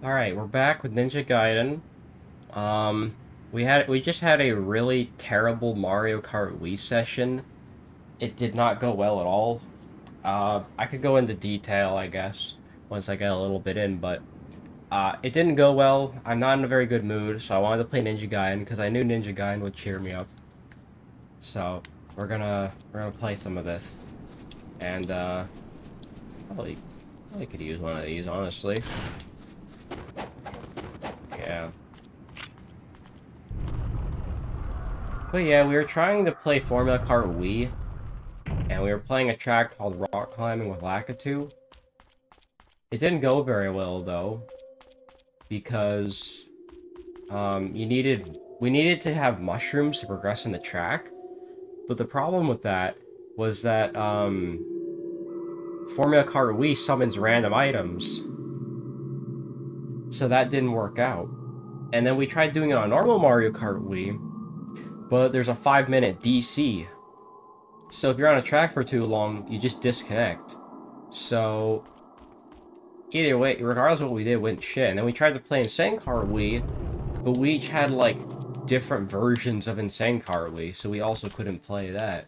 Alright, we're back with Ninja Gaiden. Um, we had we just had a really terrible Mario Kart Wii session. It did not go well at all. Uh, I could go into detail, I guess, once I get a little bit in, but uh, it didn't go well. I'm not in a very good mood, so I wanted to play Ninja Gaiden because I knew Ninja Gaiden would cheer me up. So we're gonna we're gonna play some of this, and uh, probably probably could use one of these honestly. Yeah. But yeah, we were trying to play Formula Kart Wii, and we were playing a track called Rock Climbing with Lakitu. It didn't go very well though, because um, you needed we needed to have mushrooms to progress in the track, but the problem with that was that um, Formula Kart Wii summons random items, so that didn't work out. And then we tried doing it on normal Mario Kart Wii, but there's a five minute DC. So if you're on a track for too long, you just disconnect. So either way, regardless of what we did, went shit. And then we tried to play Insane Kart Wii, but we each had like different versions of Insane Kart Wii, so we also couldn't play that.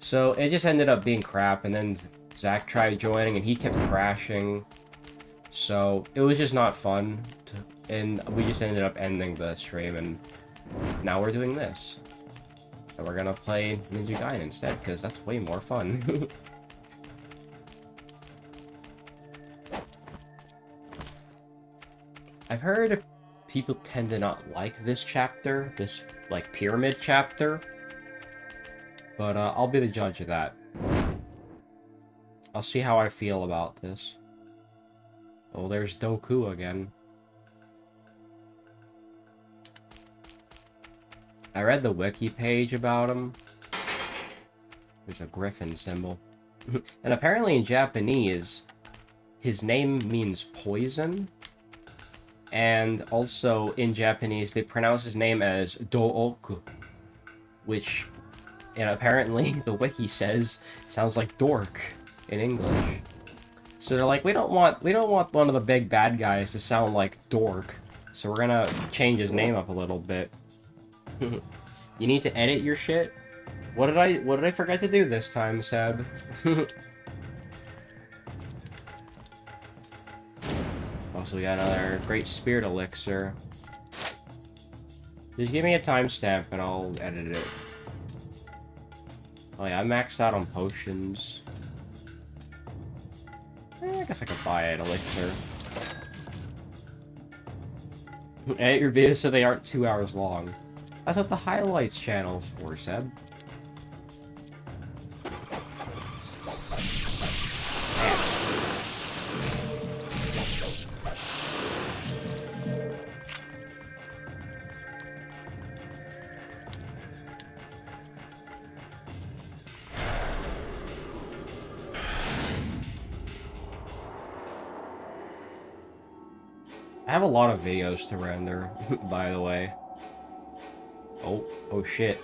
So it just ended up being crap, and then Zach tried joining and he kept crashing. So it was just not fun, to, and we just ended up ending the stream, and now we're doing this. And we're gonna play Ninja Gaiden instead, because that's way more fun. I've heard people tend to not like this chapter, this, like, pyramid chapter. But, uh, I'll be the judge of that. I'll see how I feel about this. Oh, there's Doku again. I read the wiki page about him. There's a griffin symbol. and apparently in Japanese, his name means poison. And also in Japanese, they pronounce his name as Dooku. Which, and apparently the wiki says, sounds like dork in English. So they're like, we don't want we don't want one of the big bad guys to sound like dork. So we're gonna change his name up a little bit. you need to edit your shit? What did I what did I forget to do this time, Seb? also we got another great spirit elixir. Just give me a timestamp and I'll edit it. Oh yeah, I maxed out on potions. Eh, I guess I could buy an elixir. Edit your videos so they aren't two hours long. That's what the highlights channel's for, Seb. I have a lot of videos to render, by the way. Oh, oh shit.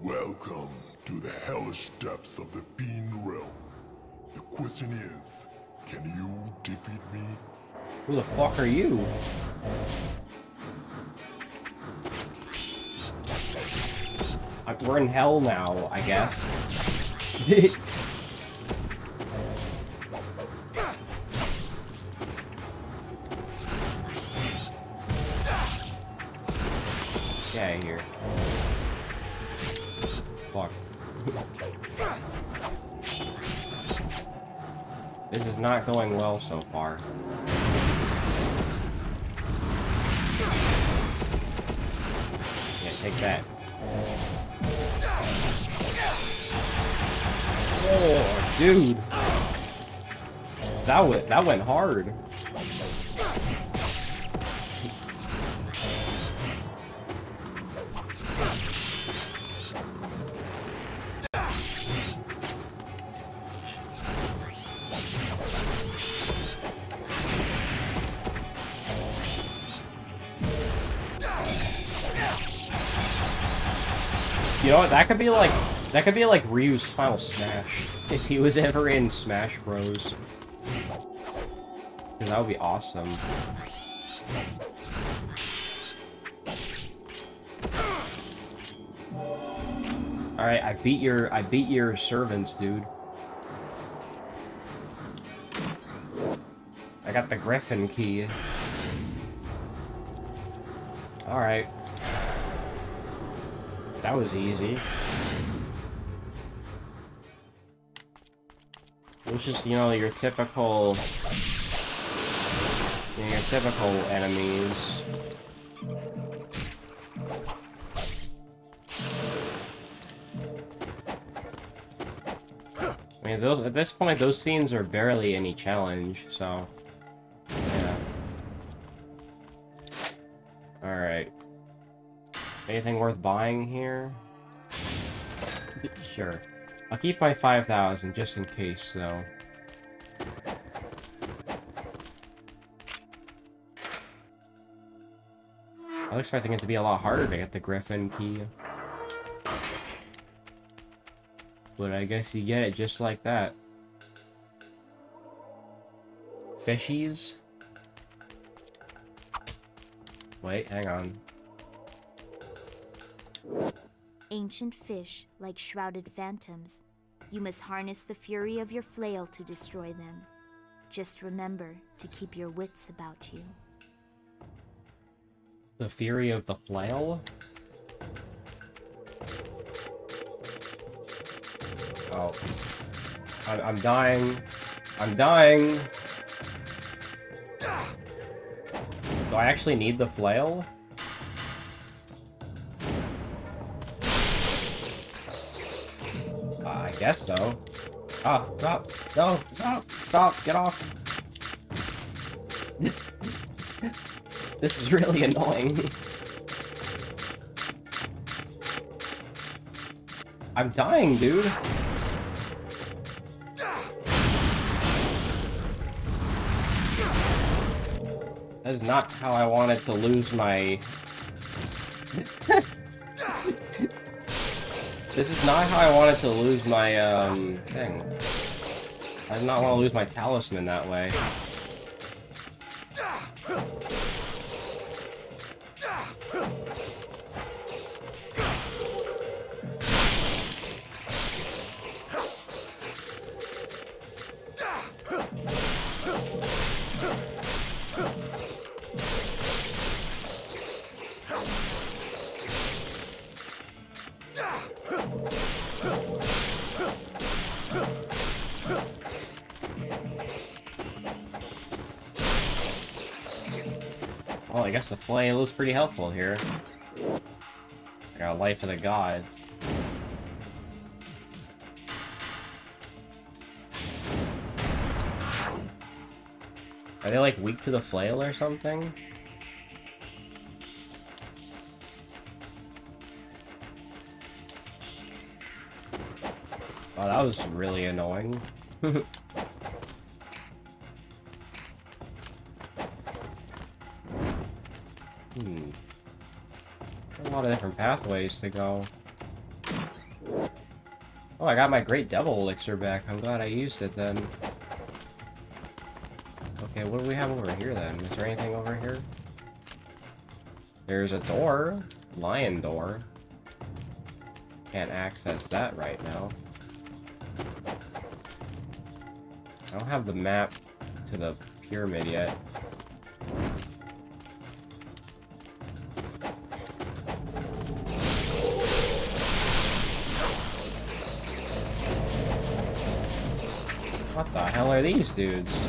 Welcome to the hellish depths of the Fiend Realm. The question is, can you defeat me? Who the fuck are you? I, we're in hell now, I guess. out of here. Fuck. This is not going well so far. Yeah, take that. Oh, dude. That went that went hard. That could be like that could be like Ryu's Final Smash if he was ever in Smash Bros. That would be awesome. Alright, I beat your I beat your servants, dude. I got the griffin key. Alright. That was easy. It was just, you know, your typical... You know, your typical enemies. I mean, those, at this point, those fiends are barely any challenge, so... Anything worth buying here? Sure. I'll keep my 5,000 just in case, though. I was expecting it to be a lot harder to get the Griffin key. But I guess you get it just like that. Fishies? Wait, hang on. Ancient fish, like shrouded phantoms. You must harness the fury of your flail to destroy them. Just remember to keep your wits about you. The Fury of the Flail? Oh. I'm, I'm dying. I'm dying! Do I actually need the flail? Guess so. Ah, stop! No! Stop! Stop! Get off! this is really annoying. I'm dying, dude. That is not how I wanted to lose my... this is not how I wanted to lose my, um, thing. I did not want to lose my talisman that way. Well, I guess the flail is pretty helpful here. I got life of the gods. Are they like weak to the flail or something? Oh, that was really annoying. hmm. A lot of different pathways to go. Oh, I got my Great Devil Elixir back. I'm glad I used it then. Okay, what do we have over here then? Is there anything over here? There's a door. Lion door. Can't access that right now. I don't have the map to the pyramid yet. These dudes?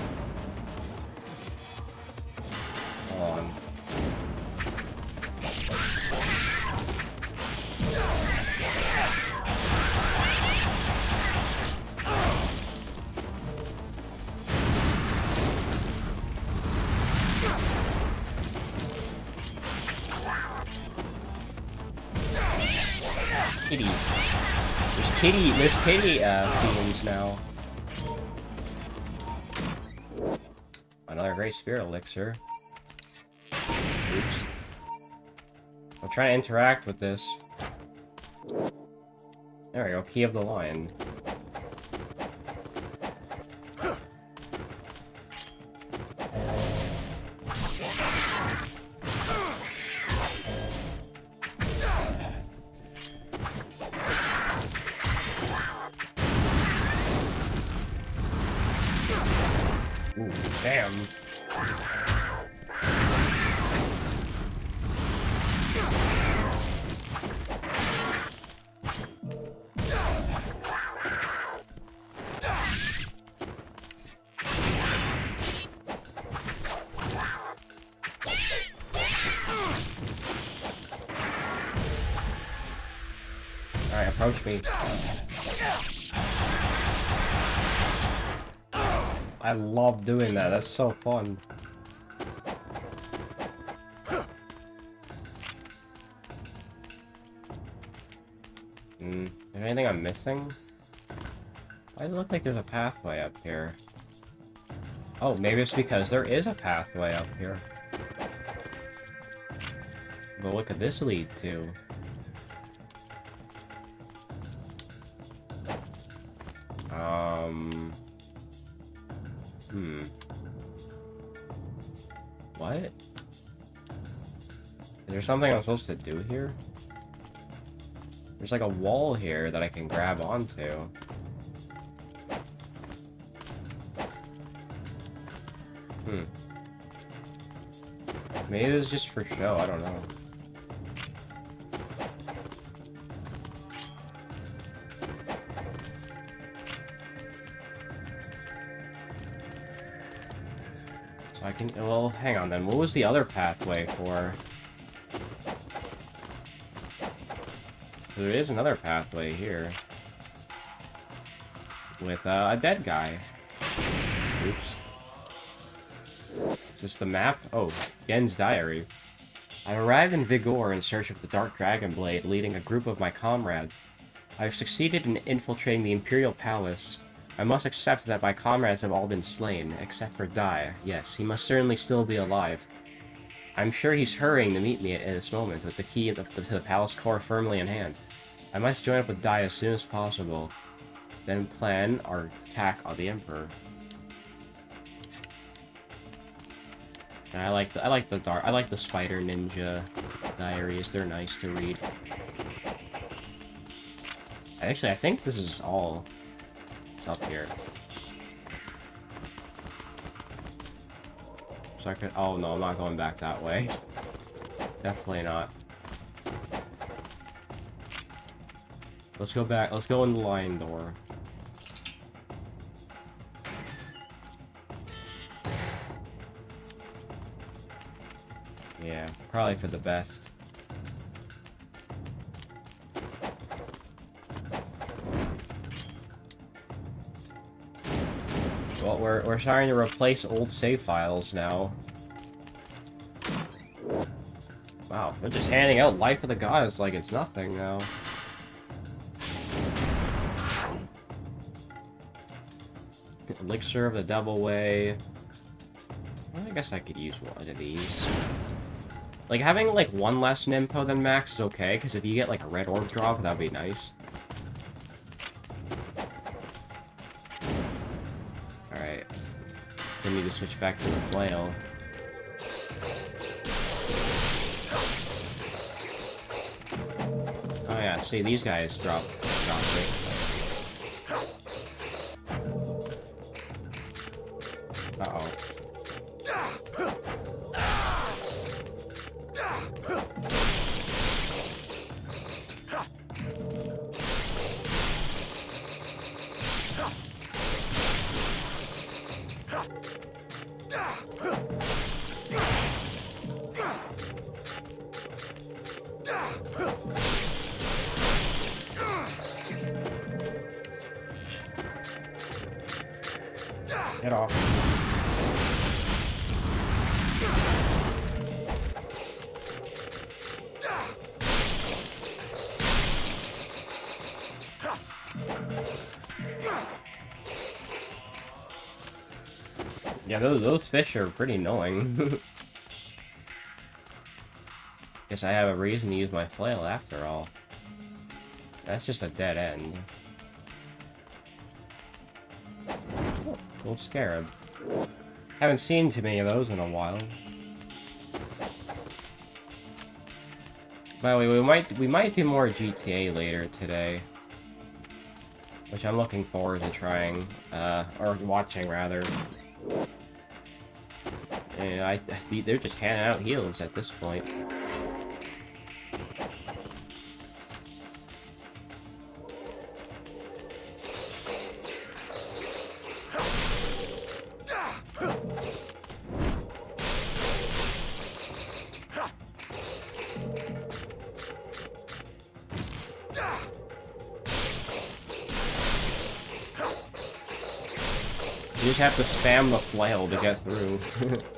Spirit elixir. Oops. I'm trying to interact with this. There we go, key of the lion. That, that's so fun. Hmm, is there anything I'm missing? Why does it look like there's a pathway up here? Oh, maybe it's because there is a pathway up here. But what could this lead to? There something I'm supposed to do here? There's like a wall here that I can grab onto. Hmm. Maybe it was just for show, I don't know. So I can, well, hang on then. What was the other pathway for? There is another pathway here. With uh, a dead guy. Oops. Is this the map? Oh, Gen's diary. I arrived in Vigoor in search of the Dark Dragon Blade, leading a group of my comrades. I have succeeded in infiltrating the Imperial Palace. I must accept that my comrades have all been slain, except for Dai. Yes, he must certainly still be alive. I'm sure he's hurrying to meet me at this moment, with the key to the, to the palace core firmly in hand. I must join up with Dai as soon as possible, then plan our attack on the Emperor. And I like the I like the dark I like the Spider Ninja diaries. They're nice to read. Actually, I think this is all. It's up here. So I could. Oh no, I'm not going back that way. Definitely not. Let's go back. Let's go in the lion door. Yeah, probably for the best. We're, we're starting to replace old save files now. Wow, they're just handing out Life of the Gods like it's nothing now. Elixir of the Devil Way. Well, I guess I could use one of these. Like, having, like, one less Ninpo than Max is okay, because if you get, like, a red orb drop, that would be nice. Switch back to the flail. Oh yeah, see, these guys drop, drop those, those fish are pretty annoying. Guess I have a reason to use my flail after all. That's just a dead end. Oh, cool scarab. Haven't seen too many of those in a while. By the way, we might we might do more GTA later today. Which I'm looking forward to trying, uh, or watching rather. I, they're just handing out heals at this point. You just have to spam the flail to get through.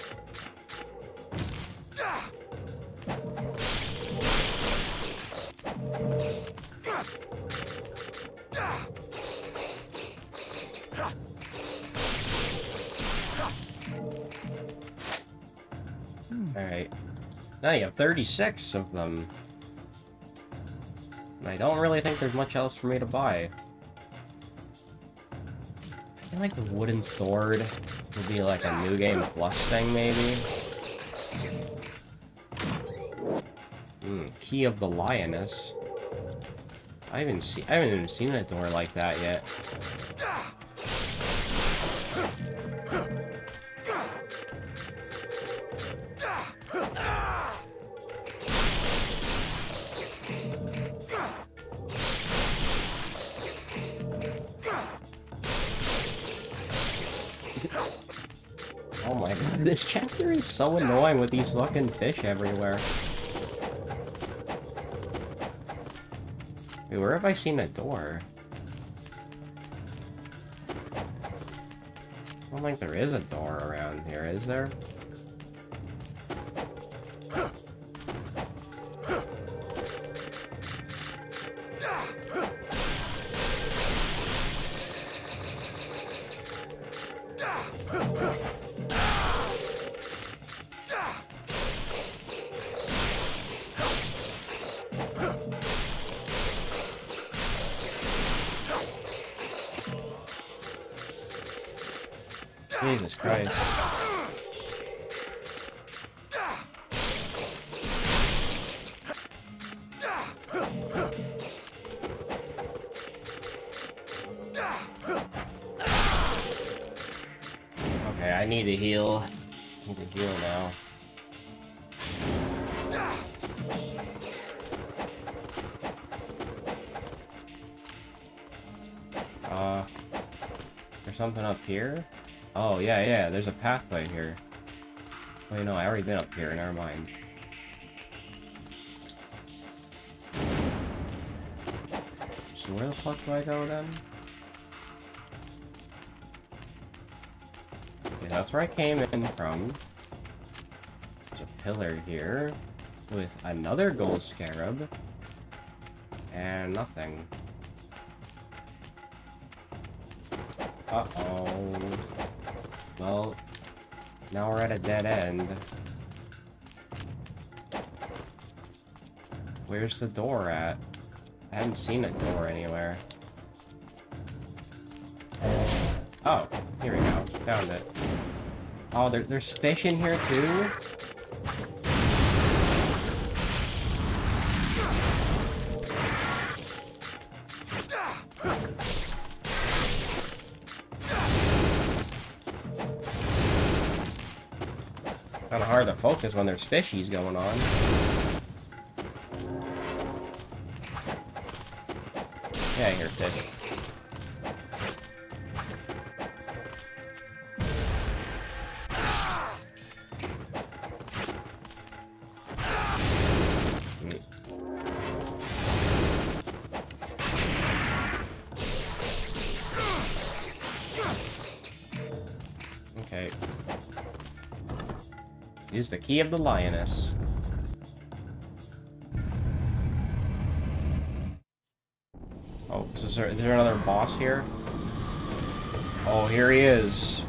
36 of them. I don't really think there's much else for me to buy. I feel like the wooden sword would be like a new game plus thing, maybe. Hmm, key of the lioness. I haven't seen I haven't even seen a door like that yet. This is so annoying with these fucking fish everywhere. Wait, where have I seen a door? I don't think there is a door around here, is there? There's a pathway here. Wait, no, I already been up here, never mind. So where the fuck do I go then? Okay, that's where I came in from. There's a pillar here with another gold scarab. And nothing. Uh-oh. Well, now we're at a dead end. Where's the door at? I haven't seen a door anywhere. Oh, here we go. Found it. Oh, there, there's fish in here too? Focus when there's fishies going on. Yeah, I hear fish. Use the key of the lioness. Oh, is there, is there another boss here? Oh, here he is.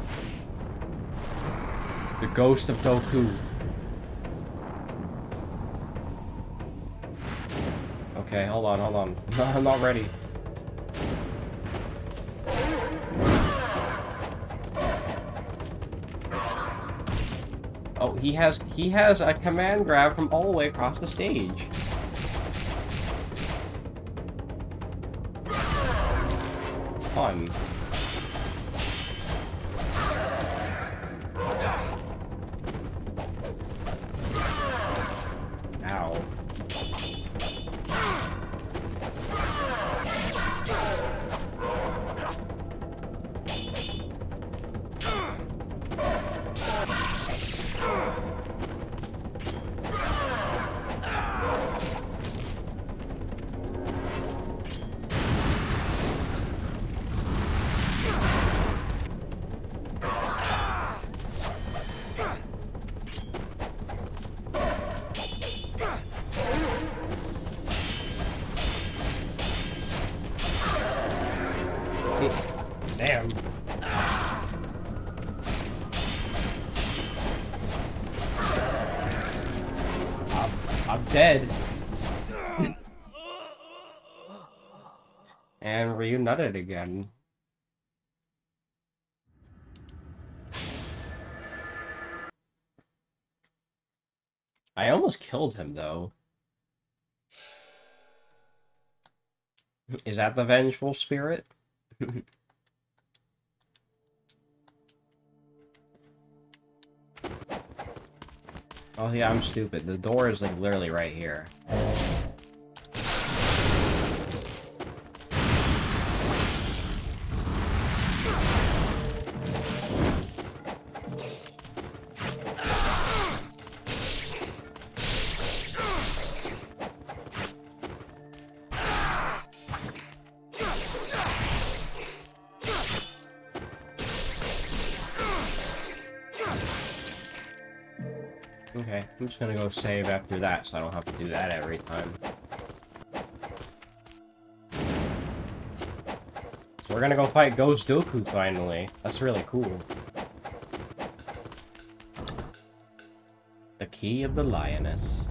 The ghost of Doku. Okay, hold on, hold on. I'm not ready. He has he has a command grab from all the way across the stage. Fun. And reunited again. I almost killed him, though. Is that the vengeful spirit? oh yeah, I'm stupid. The door is like literally right here. Just gonna go save after that so I don't have to do that every time. So we're gonna go fight Ghost finally. That's really cool. The Key of the Lioness.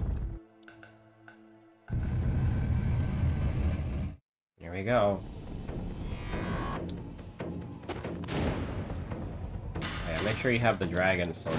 Here we go. Oh, yeah, make sure you have the dragon sword.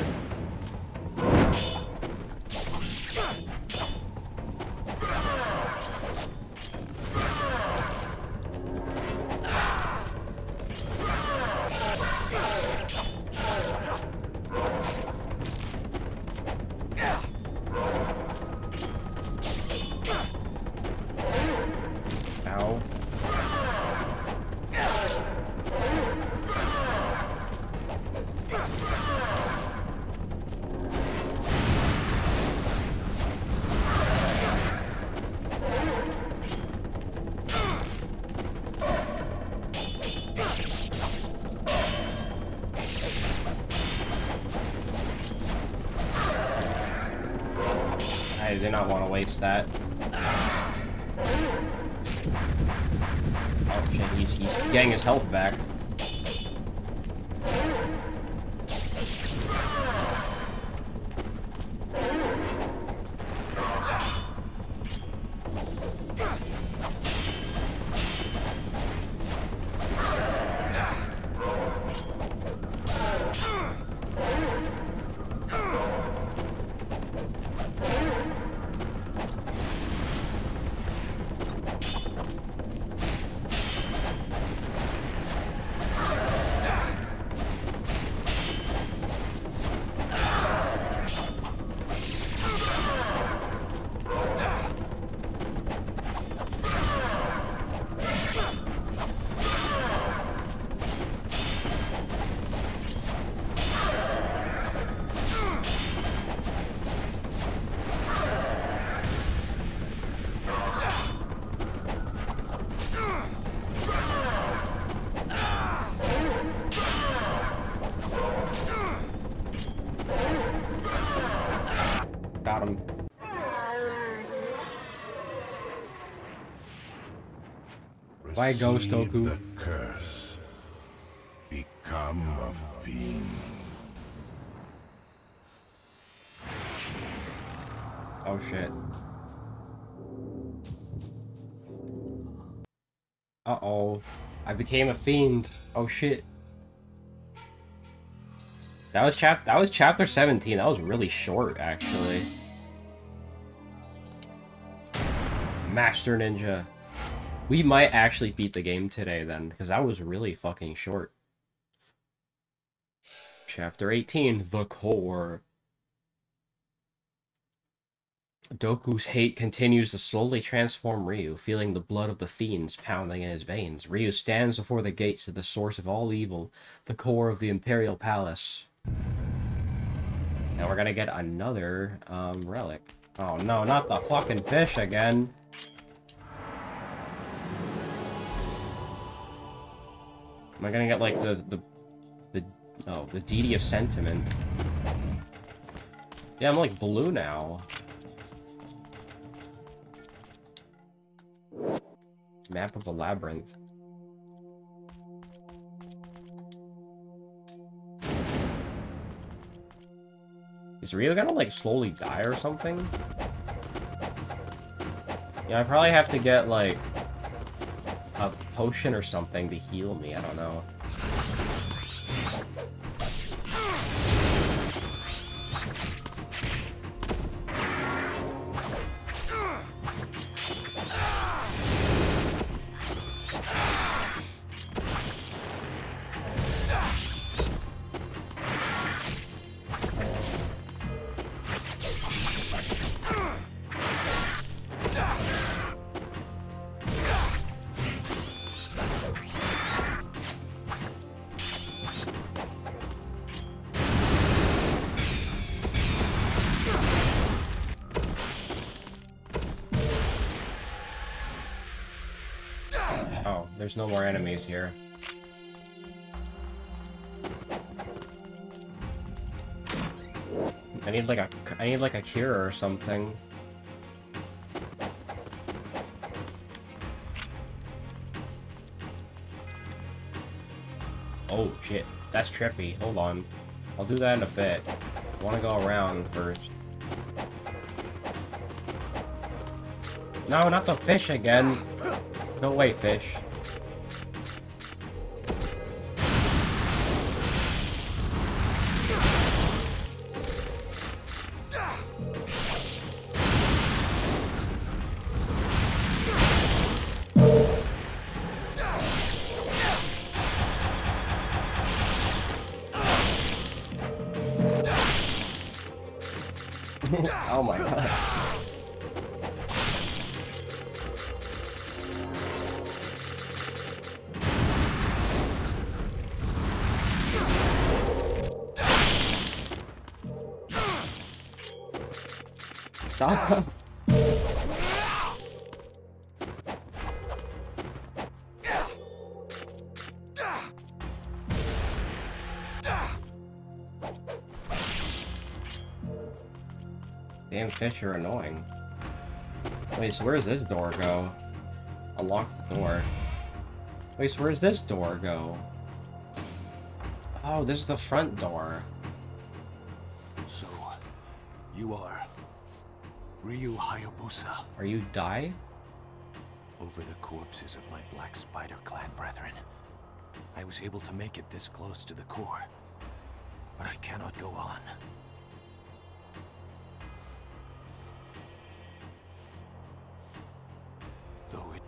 Why Ghost the curse. Become a fiend. Oh shit. Uh-oh. I became a fiend. Oh shit. That was chap that was chapter 17. That was really short actually. Master Ninja. We might actually beat the game today then, because that was really fucking short. Chapter 18, The Core. Doku's hate continues to slowly transform Ryu, feeling the blood of the fiends pounding in his veins. Ryu stands before the gates to the source of all evil, the core of the Imperial Palace. Now we're gonna get another um, relic. Oh no, not the fucking fish again. Am I gonna get like the the the oh the deity of sentiment? Yeah, I'm like blue now. Map of the labyrinth. Is Ryu gonna like slowly die or something? Yeah, I probably have to get, like, potion or something to heal me. I don't know. No more enemies here. I need like a I need like a cure or something. Oh shit, that's trippy. Hold on. I'll do that in a bit. I wanna go around first. No, not the fish again. No way, fish. Fish are annoying. Wait, so where does this door go? Unlock the door. Wait, so where does this door go? Oh, this is the front door. So, you are Ryu Hayabusa. Are you Dai? Over the corpses of my Black Spider clan brethren, I was able to make it this close to the core. But I cannot go on.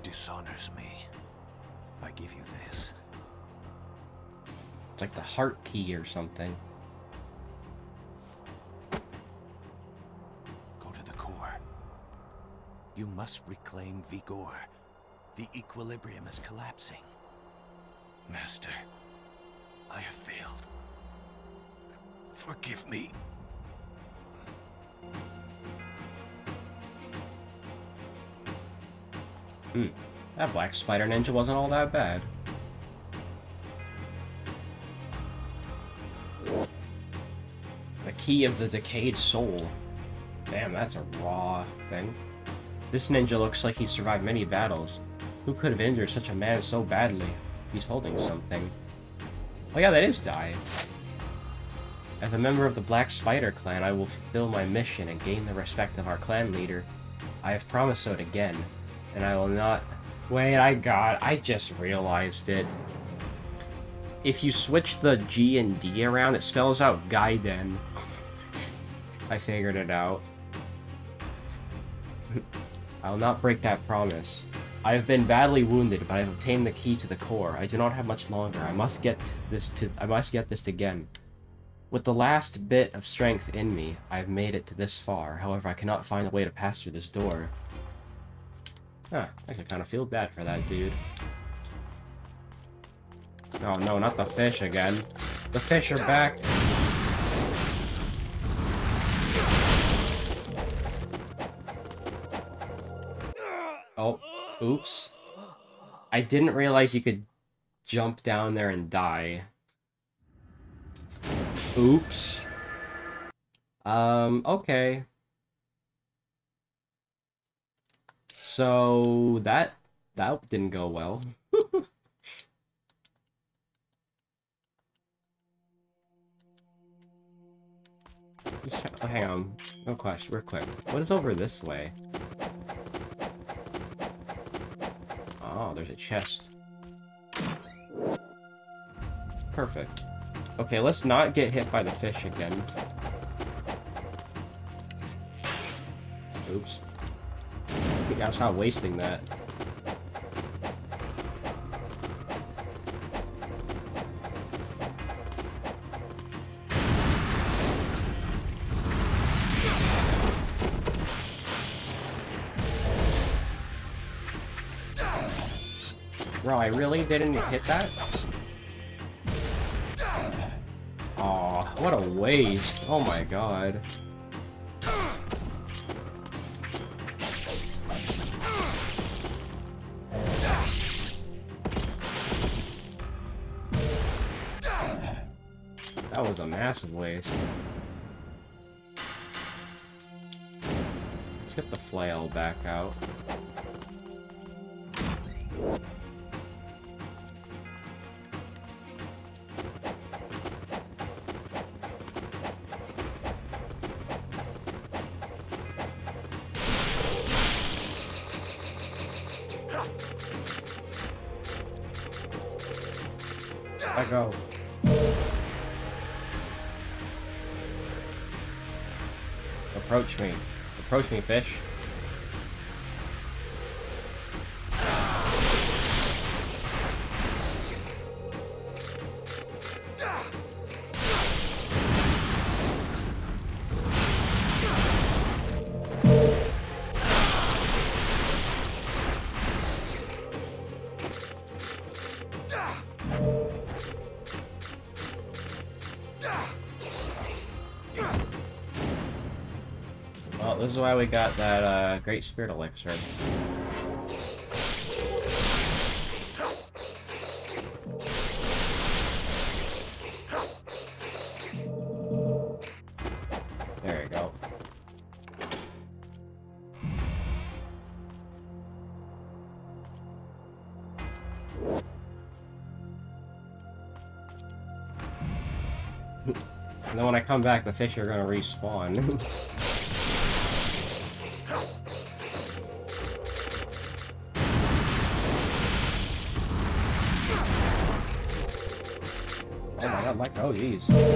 Dishonors me, I give you this. It's like the heart key or something. Go to the core. You must reclaim Vigoor. The equilibrium is collapsing. Master, I have failed. Forgive me. Hmm. That Black Spider Ninja wasn't all that bad. The Key of the Decayed Soul. Damn, that's a raw thing. This ninja looks like he survived many battles. Who could have injured such a man so badly? He's holding something. Oh yeah, that is Dai. As a member of the Black Spider clan, I will fulfill my mission and gain the respect of our clan leader. I have promised so again, and I will not... Wait, I got... I just realized it. If you switch the G and D around, it spells out Gaiden. I figured it out. I will not break that promise. I have been badly wounded, but I have obtained the key to the core. I do not have much longer. I must get this to I must get this again. With the last bit of strength in me, I have made it to this far. However, I cannot find a way to pass through this door. Huh, I kind of feel bad for that dude. Oh no, not the fish again. The fish are back. Oh, oops. I didn't realize you could jump down there and die. Oops. Um, okay. So, that, that didn't go well. Hang on. No question, real quick. What is over this way? Oh, there's a chest. Perfect. Okay, let's not get hit by the fish again. Oops. I gotta wasting that. Bro, I really didn't hit that? Aw, what a waste. Oh my god. Massive waste. Let's get the flail back out. Me, fish. Why we got that uh, Great Spirit Elixir. There you go. And then when I come back, the fish are gonna respawn. oh jeez.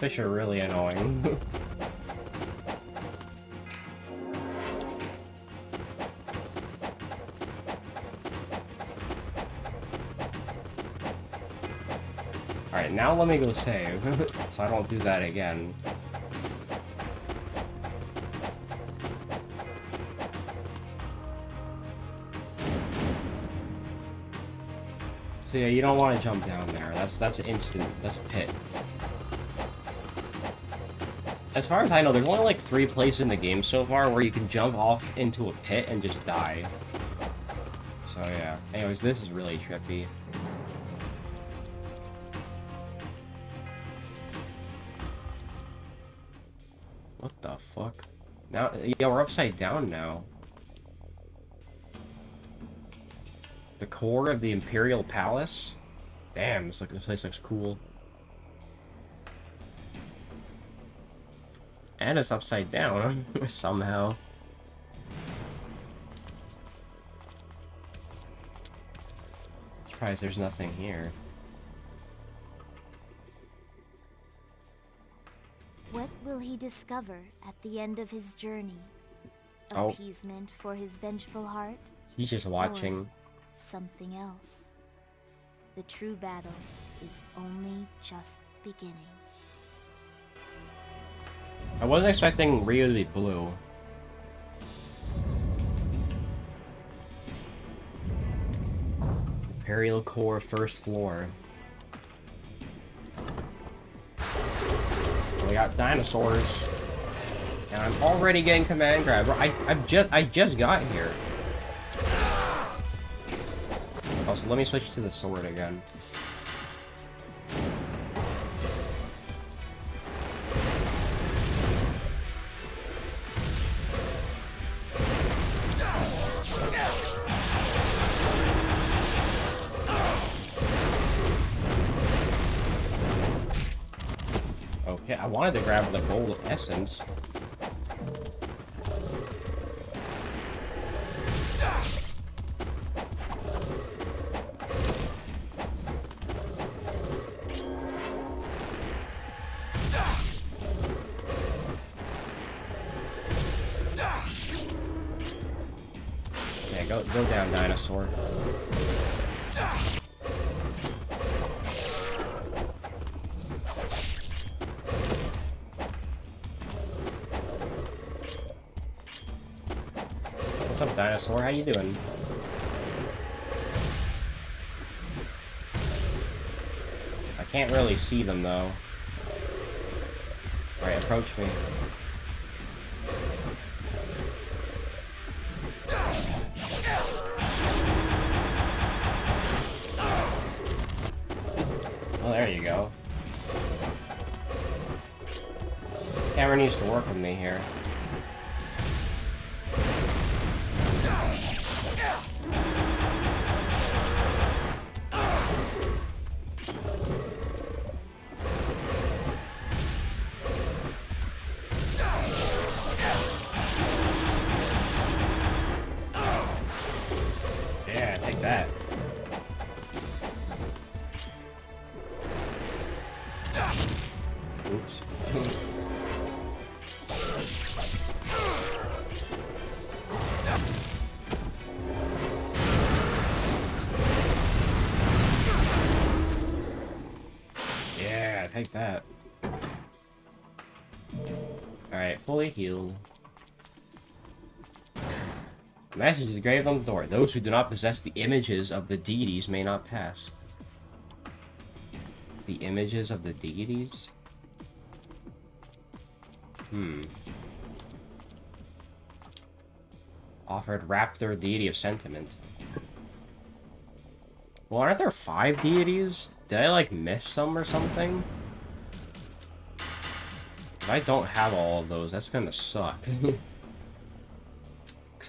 Fish are really annoying. Alright, now let me go save, so I don't do that again. So yeah, you don't want to jump down there. That's that's instant. That's a pit. As far as I know, there's only like three places in the game so far where you can jump off into a pit and just die. So yeah. Anyways, this is really trippy. What the fuck? Now, yeah, we're upside down now. The core of the Imperial Palace? Damn, this, look, this place looks cool. It's upside down, somehow. Surprised there's nothing here. What will he discover at the end of his journey? Oh. Appeasement for his vengeful heart? He's just watching. Something else. The true battle is only just beginning. I wasn't expecting Ryu to be blue. Imperial Core first floor. We got got dinosaurs. And I'm already getting command grab. I I just I just got here. Also, let me switch to the sword again. Wanted to grab the gold essence. You doing? I can't really see them, though. Alright, approach me. That. Oops. yeah, take that. Alright, fully healed. Message is engraved on the door. Those who do not possess the images of the deities may not pass. The images of the deities? Hmm. Offered Raptor, deity of sentiment. Well, aren't there five deities? Did I, like, miss some or something? If I don't have all of those, that's gonna suck.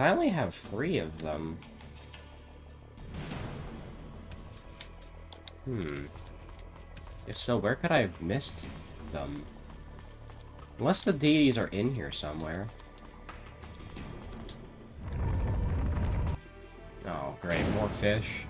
I only have three of them. Hmm. If so, where could I have missed them? Unless the deities are in here somewhere. Oh, great. More fish.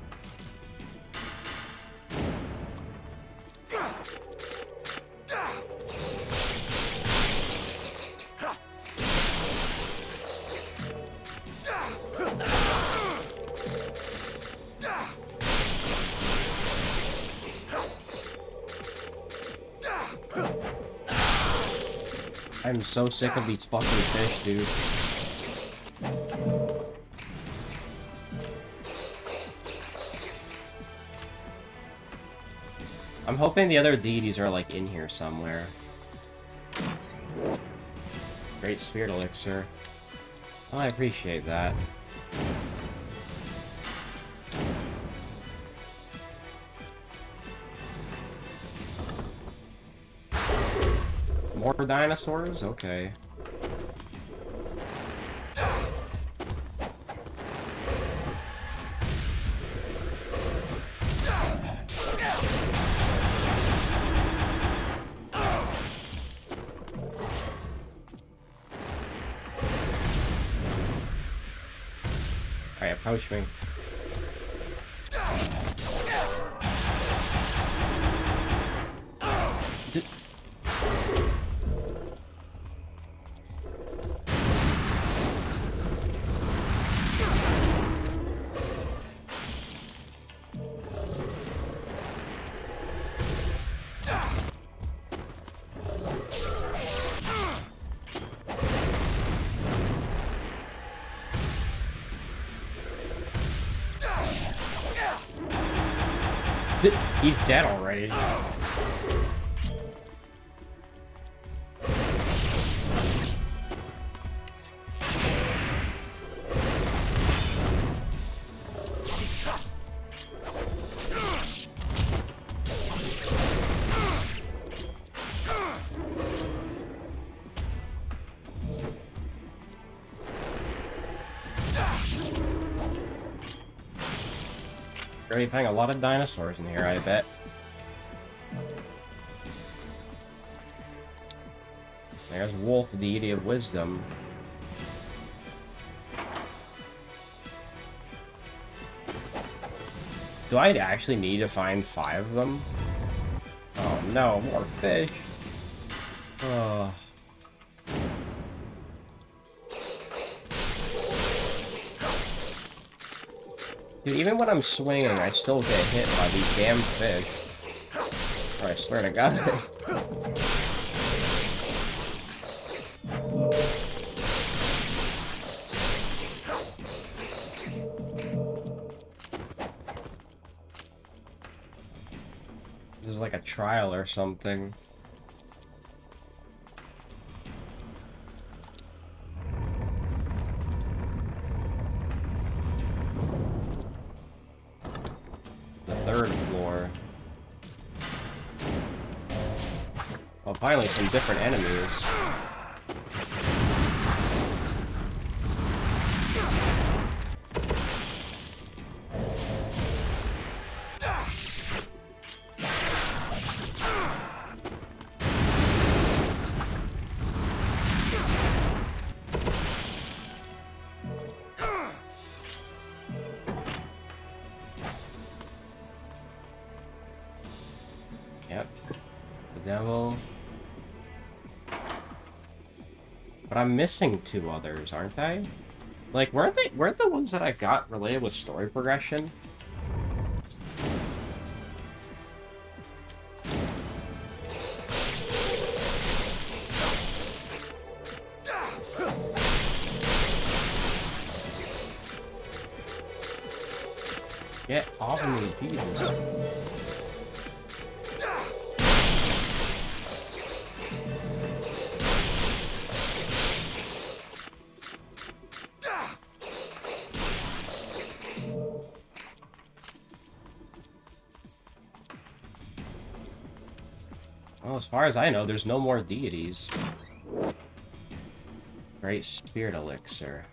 I'm so sick of these fucking fish, dude. I'm hoping the other deities are, like, in here somewhere. Great Spirit Elixir. Oh, I appreciate that. More dinosaurs? Okay. Alright, approach me. dead already. playing a lot of dinosaurs in here, I bet. Deity of wisdom. Do I actually need to find five of them? Oh no, more fish. Oh. Dude, even when I'm swinging, I still get hit by these damn fish. I swear to God. like a trial or something. The third floor. Well, finally some different enemies. I'm missing two others, aren't I? Like, weren't they weren't the ones that I got related with story progression? As I know, there's no more deities. Great Spirit Elixir.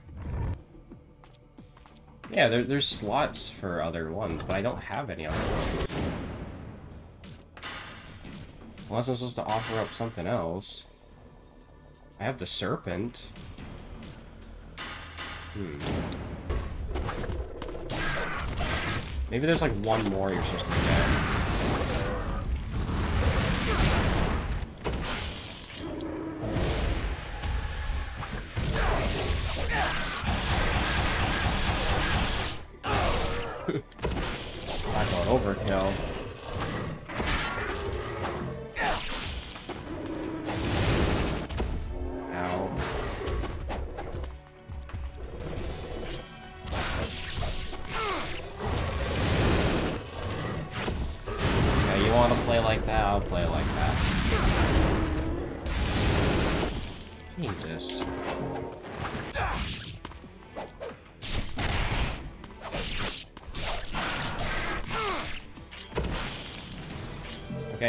Yeah, there, there's slots for other ones, but I don't have any other ones. Unless I'm supposed to offer up something else. I have the Serpent. Hmm. Maybe there's like one more you're supposed to get.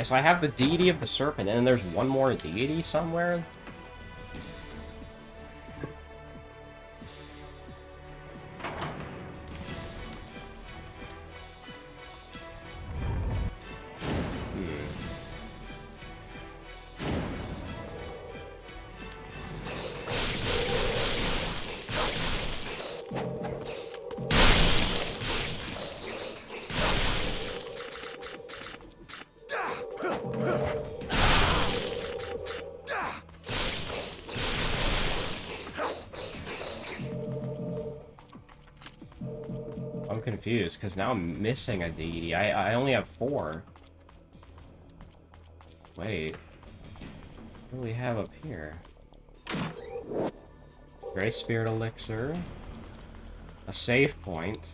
So I have the deity of the serpent, and there's one more deity somewhere? Because now I'm missing a deity. I, I only have four. Wait. What do we have up here? Great Spirit Elixir. A save point.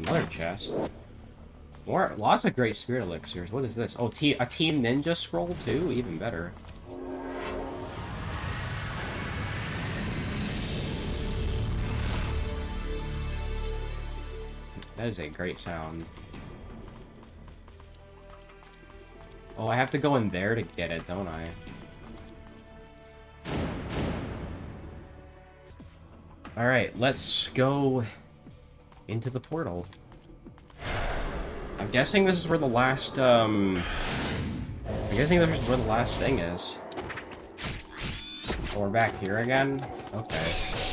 Another chest. More, lots of Great Spirit Elixirs. What is this? Oh, te a Team Ninja Scroll too? Even better. That is a great sound. Oh, I have to go in there to get it, don't I? Alright, let's go into the portal. I'm guessing this is where the last, um... I'm guessing this is where the last thing is. Oh, we're back here again? Okay.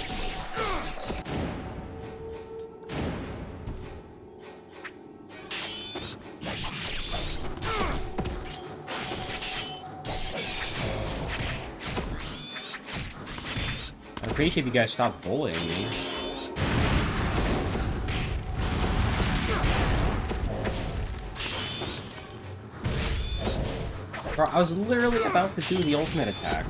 Appreciate if you guys stop bullying me. Bro, I was literally about to do the ultimate attack.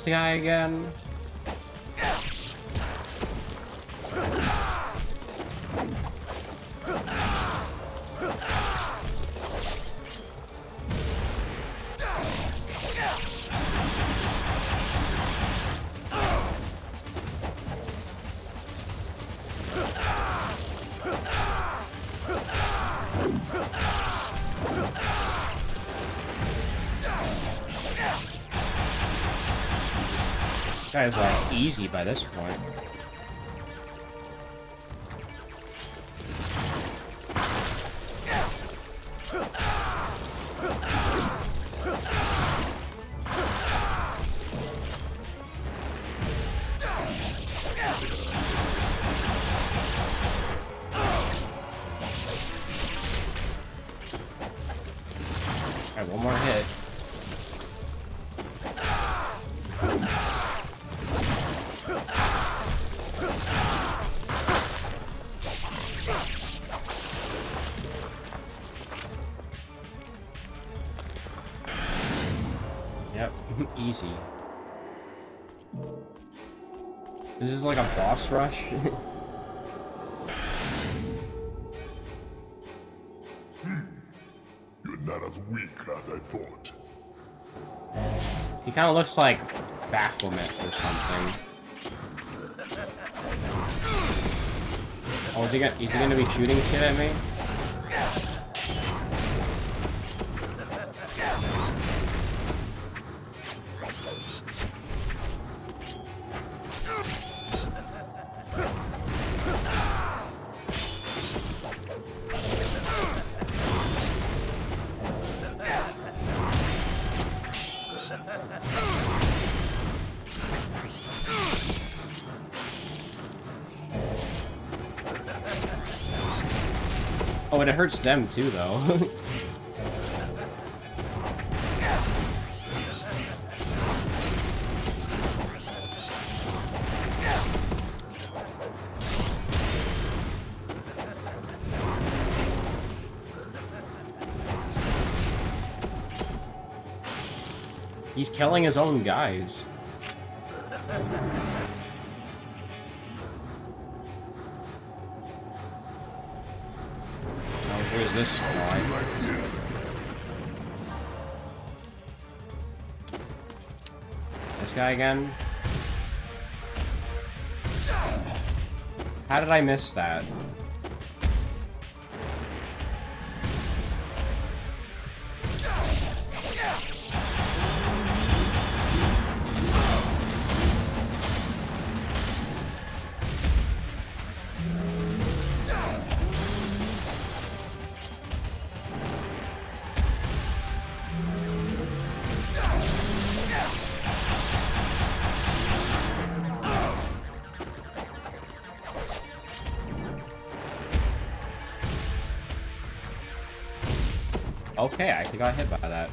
This guy again? Easy by this point. Boss rush. You're not as weak as I thought. he kind of looks like Baphomet or something. Oh, is he gonna, is he gonna be shooting shit at me? Hurts them too, though. He's killing his own guys. This guy again. How did I miss that? Okay, I actually got hit by that.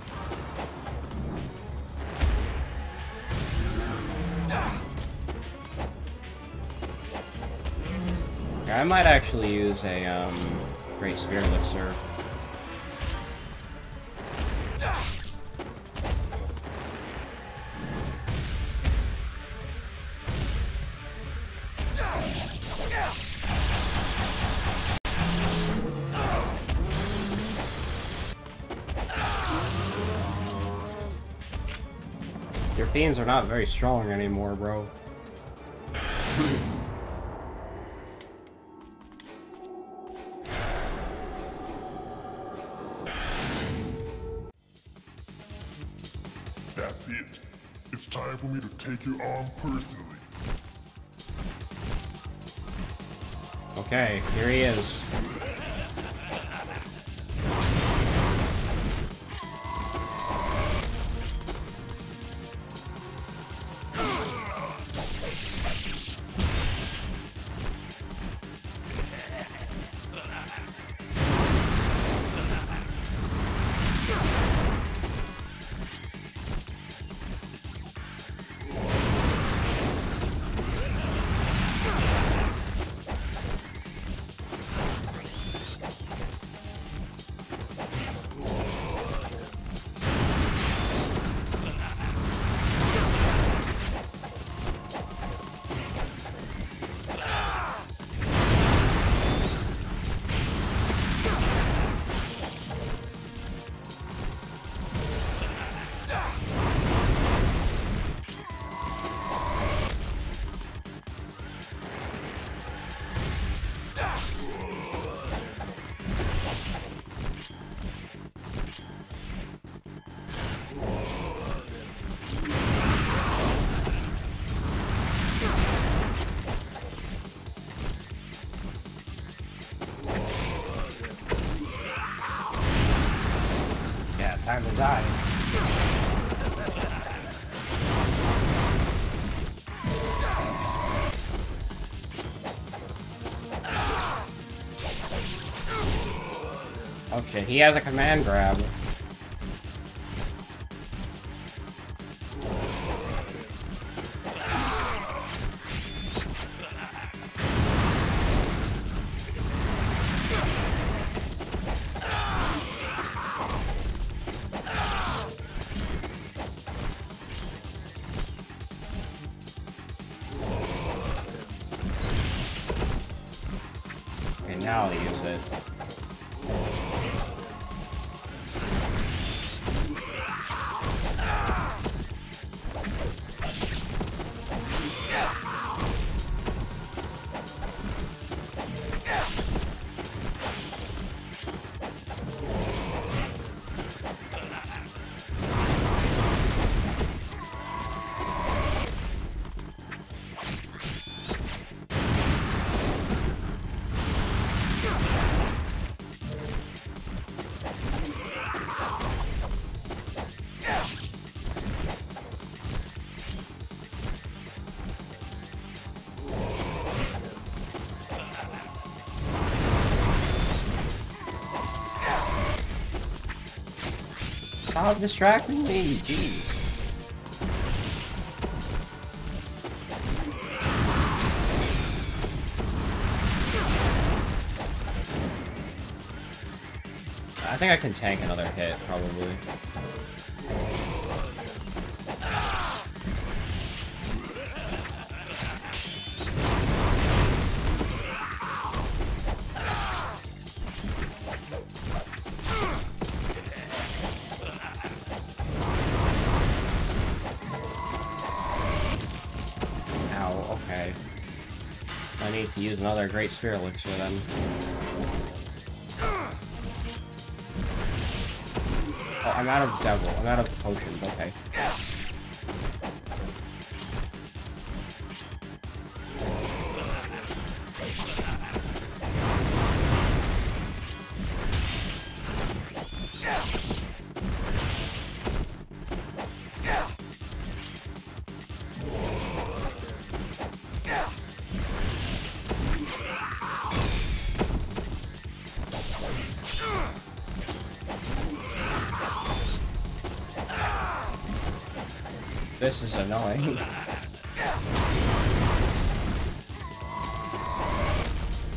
I might actually use a um, Great Spirit Elixir. Fiends are not very strong anymore, bro. That's it. It's time for me to take you on personally. Okay, here he is. He has a command grab. Stop distracting me, jeez. I think I can tank another hit, probably. Great Spirit Elixir then. Oh, I'm out of Devil. I'm out of potions, okay. This is annoying.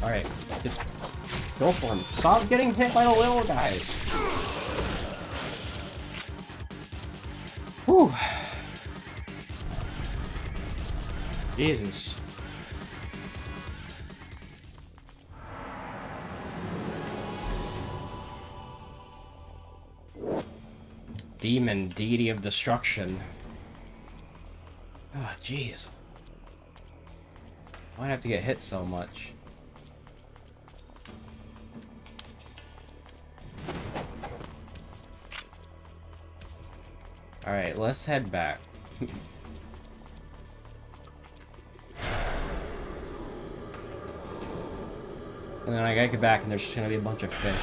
Alright, just go for him. Stop getting hit by the little guys. Whew. Jesus. Demon, deity of destruction. Jeez. Why'd I have to get hit so much? Alright, let's head back. and then I gotta get back and there's just gonna be a bunch of fish.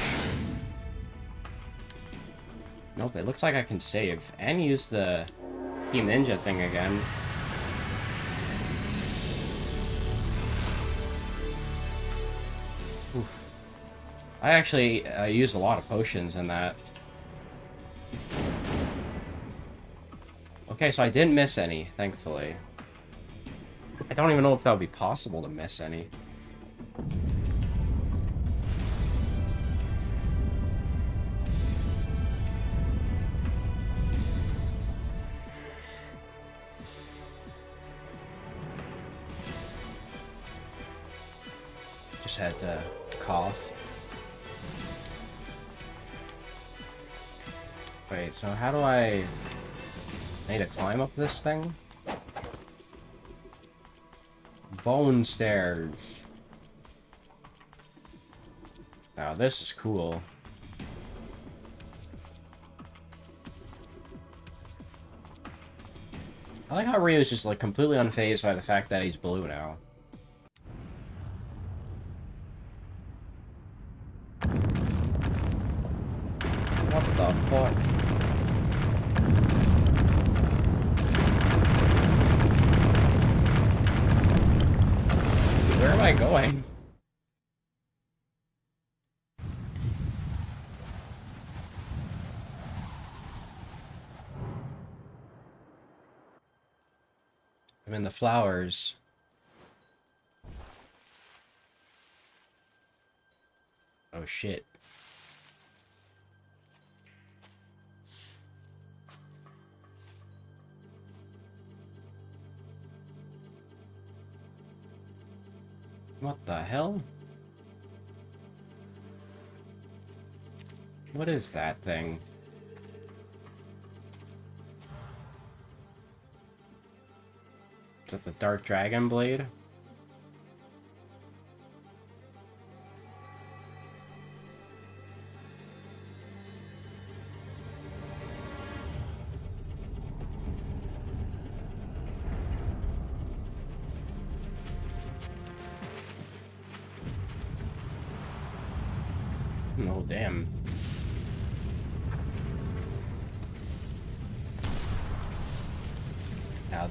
Nope, it looks like I can save. And use the Team Ninja thing again. I actually uh, used a lot of potions in that. Okay, so I didn't miss any, thankfully. I don't even know if that would be possible to miss any. This thing? Bone stairs. Now this is cool. I like how Ryu's just like completely unfazed by the fact that he's blue now. I'm the flowers. Oh shit. What the hell? What is that thing? Is the Dark Dragon Blade?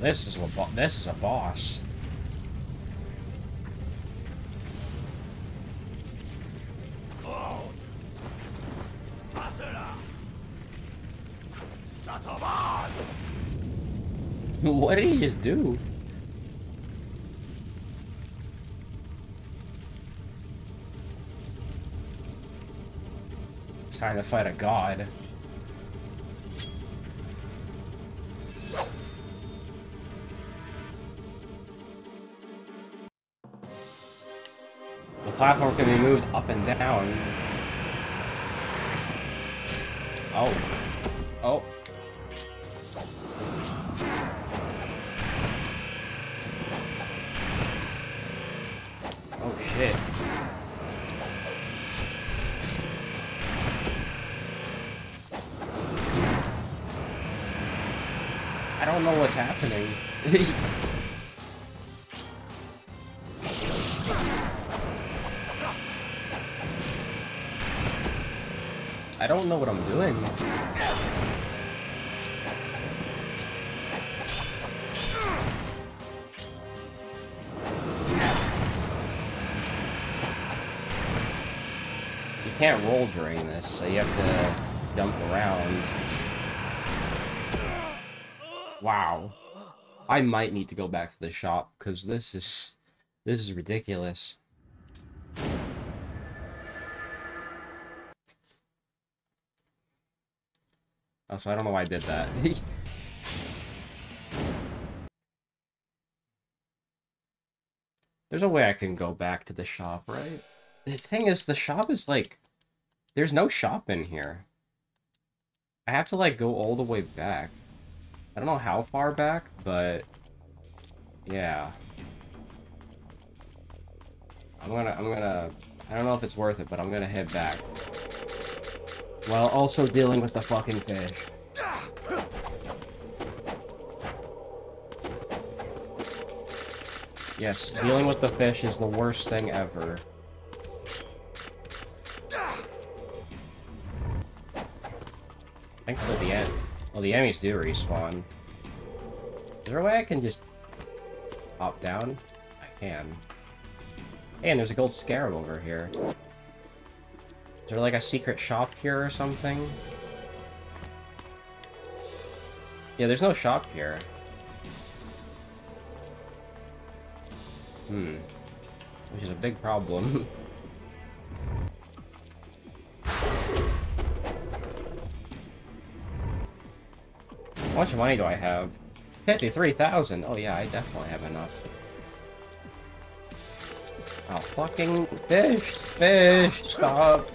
This is what this is a boss. what did he just do? Trying to fight a god. Platform can be moved up and down. Oh. Oh. Oh shit. I don't know what's happening. I might need to go back to the shop because this is this is ridiculous. Oh, so I don't know why I did that. There's a way I can go back to the shop, right? The thing is, the shop is like... There's no shop in here. I have to, like, go all the way back. I don't know how far back, but... Yeah. I'm gonna, I'm gonna... I don't know if it's worth it, but I'm gonna head back. While also dealing with the fucking fish. Yes, dealing with the fish is the worst thing ever. Thankfully the end. Well, the enemies do respawn. Is there a way I can just hop down? I can. Hey, and there's a gold scarab over here. Is there like a secret shop here or something? Yeah, there's no shop here. Hmm. Which is a big problem. How much money do I have? 53,000! Oh yeah, I definitely have enough. Oh, fucking fish! Fish! Stop!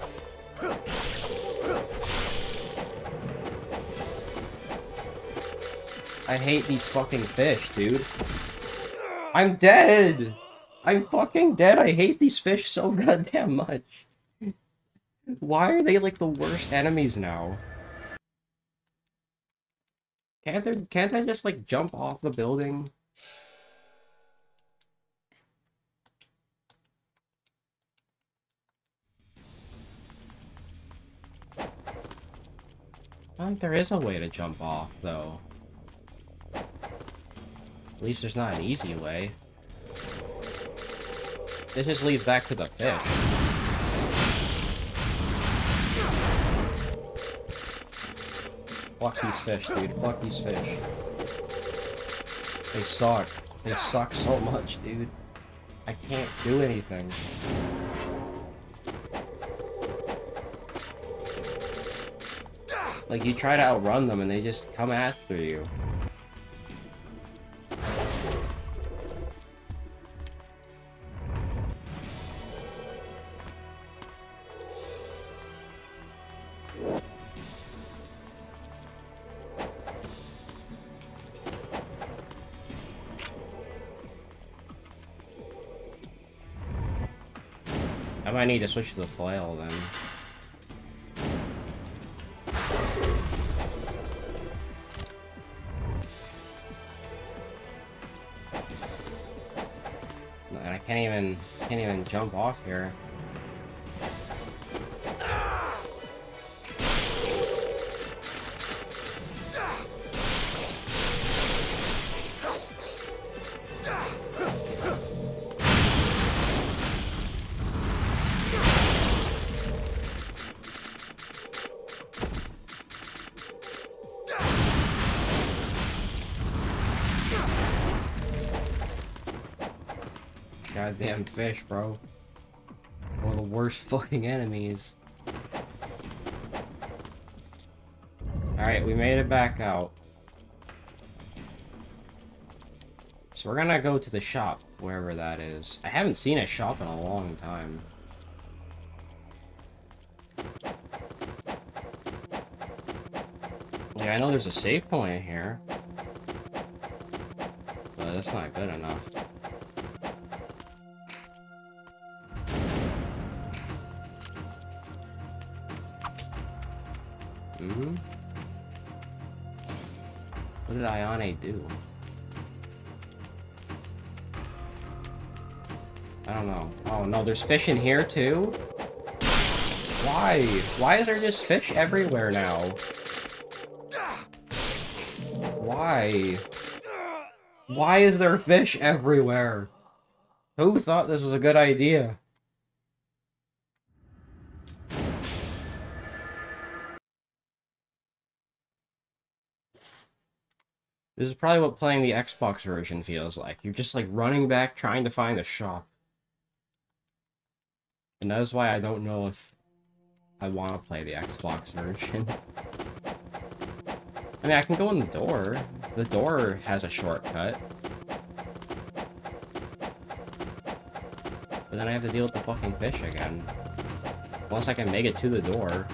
I hate these fucking fish, dude. I'm dead! I'm fucking dead. I hate these fish so goddamn much. Why are they like the worst enemies now? Can't they can't I just like jump off the building? I think there is a way to jump off though. At least there's not an easy way. This just leads back to the fish. Fuck these fish, dude. Fuck these fish. They suck. They suck so much, dude. I can't do anything. Like, you try to outrun them and they just come after you. Switch to the flail then. And I can't even can't even jump off here. Enemies. Alright, we made it back out. So we're gonna go to the shop, wherever that is. I haven't seen a shop in a long time. Yeah, I know there's a save point here. But that's not good enough. Do? I don't know. Oh no, there's fish in here too? Why? Why is there just fish everywhere now? Why? Why is there fish everywhere? Who thought this was a good idea? This is probably what playing the Xbox version feels like. You're just like running back trying to find a shop. And that is why I don't know if I want to play the Xbox version. I mean, I can go in the door. The door has a shortcut. But then I have to deal with the fucking fish again. Unless I can make it to the door.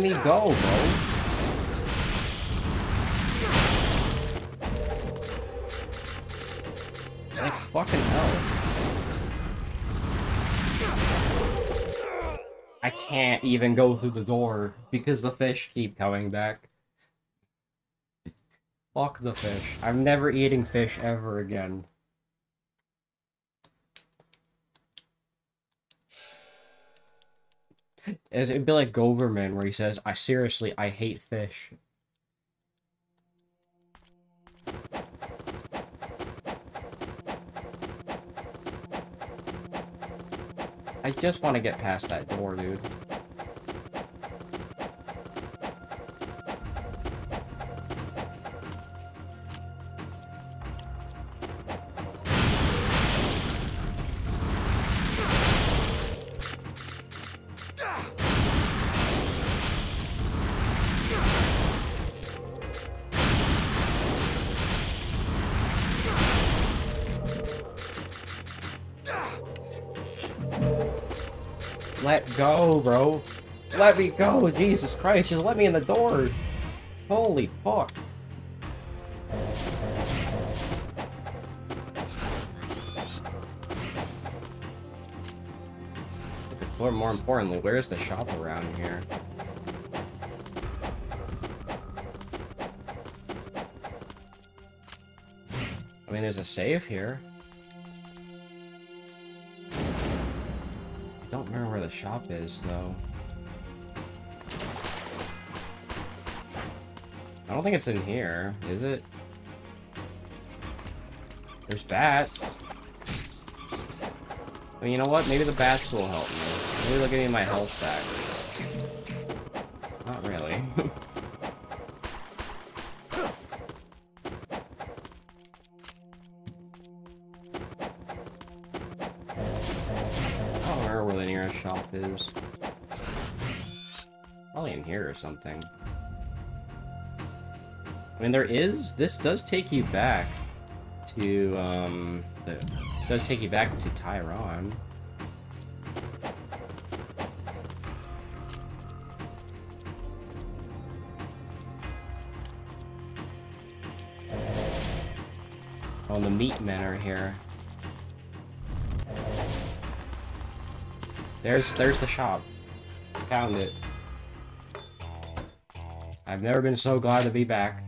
Me go, bro. Like, fucking hell. I can't even go through the door because the fish keep coming back. Fuck the fish. I'm never eating fish ever again. It'd be like Goverman where he says, I seriously, I hate fish. I just want to get past that door, dude. Let me go, Jesus Christ, just let me in the door. Holy fuck. Or more importantly, where's the shop around here? I mean, there's a safe here. I don't remember where the shop is, though. I don't think it's in here, is it? There's bats. Mean, you know what? Maybe the bats will help me. Maybe they'll give me my health back. Not really. I don't remember where the nearest shop is. Probably in here or something. I mean, there is... This does take you back to, um... The, this does take you back to Tairon. Oh, the meat men are here. There's there's the shop. Found it. I've never been so glad to be back.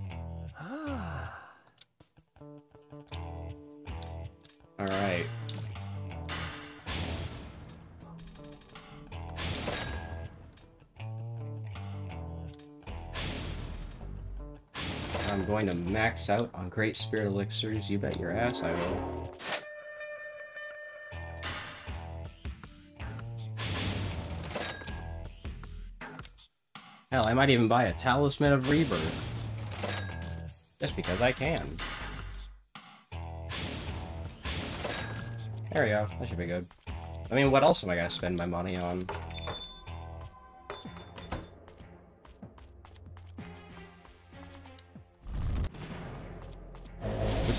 Max out on Great Spirit Elixirs, you bet your ass I will. Hell, I might even buy a Talisman of Rebirth. Just because I can. There we go. That should be good. I mean, what else am I gonna spend my money on?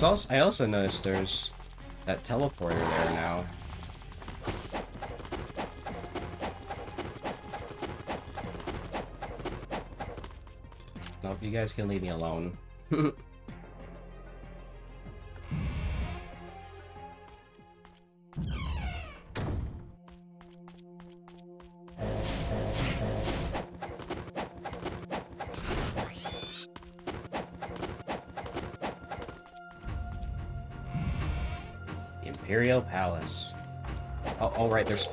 Also, I also noticed there's that teleporter there now. Nope, you guys can leave me alone.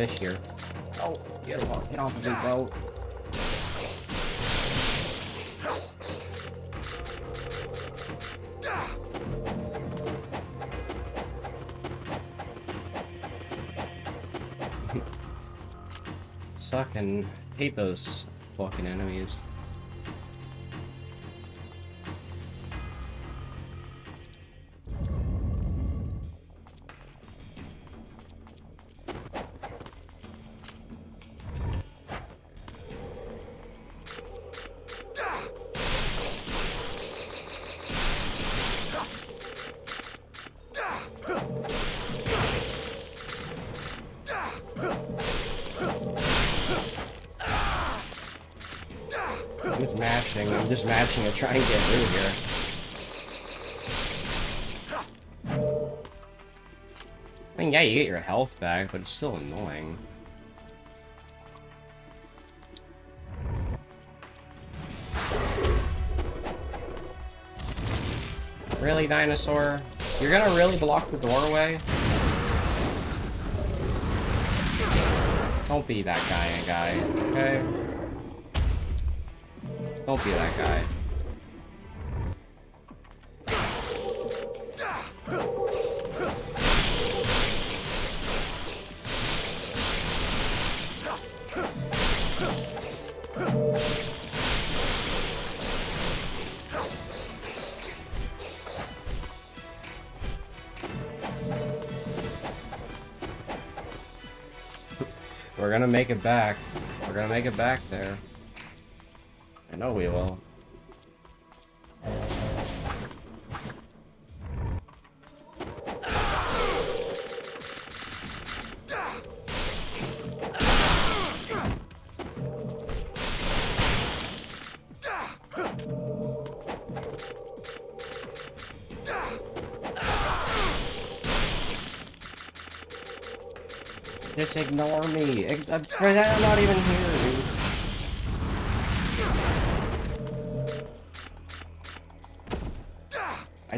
fish here. Oh, get off, get off of me, bro. Suck and hate those fucking enemies. Matching? I'm just matching to try and get through here. I mean, yeah, you get your health back, but it's still annoying. Really, dinosaur? You're gonna really block the doorway? Don't be that guy, guy, okay? Don't be that guy. We're gonna make it back. We're gonna make it back there. Know we will. Just ignore me. I'm not even here,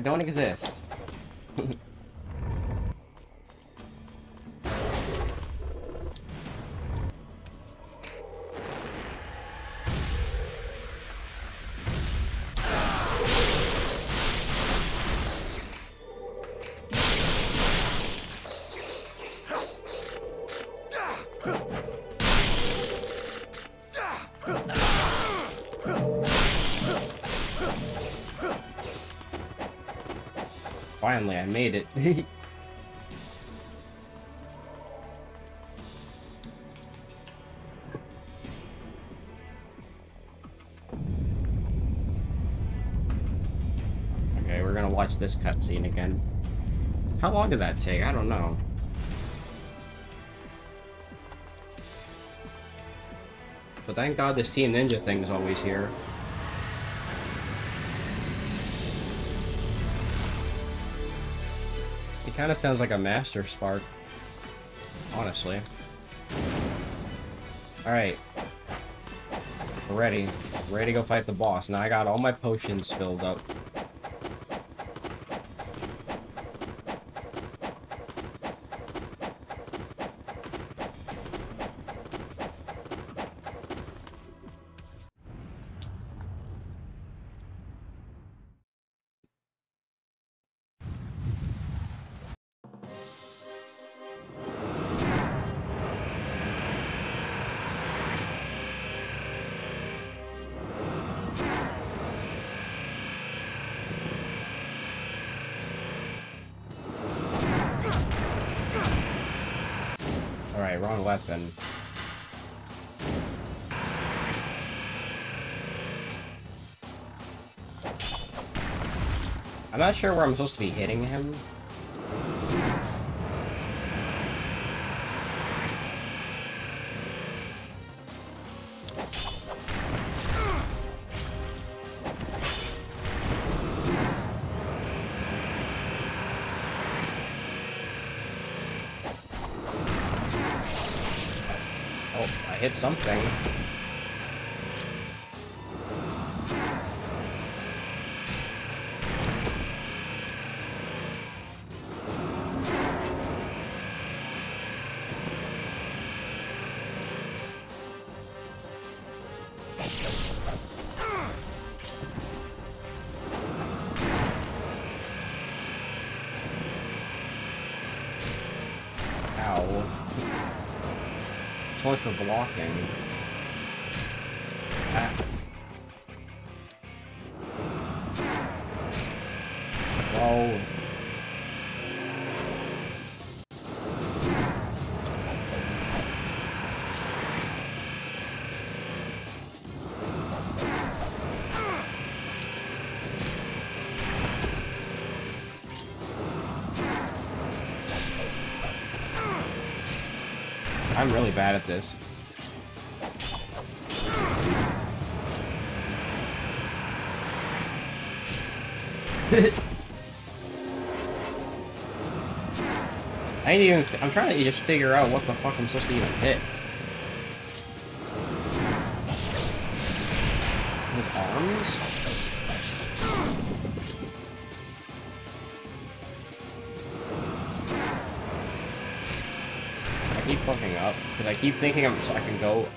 don't exist. Finally, I made it. okay, we're gonna watch this cutscene again. How long did that take? I don't know. But thank god this Team Ninja thing is always here. It kind of sounds like a Master Spark. Honestly. Alright. We're ready. Ready to go fight the boss. Now I got all my potions filled up. Not sure where I'm supposed to be hitting him. Oh, I hit something. Ah. Whoa. I'm really bad at this. Even. I'm trying to just figure out what the fuck I'm supposed to even hit. His arms? I keep fucking up because I keep thinking I'm so I can go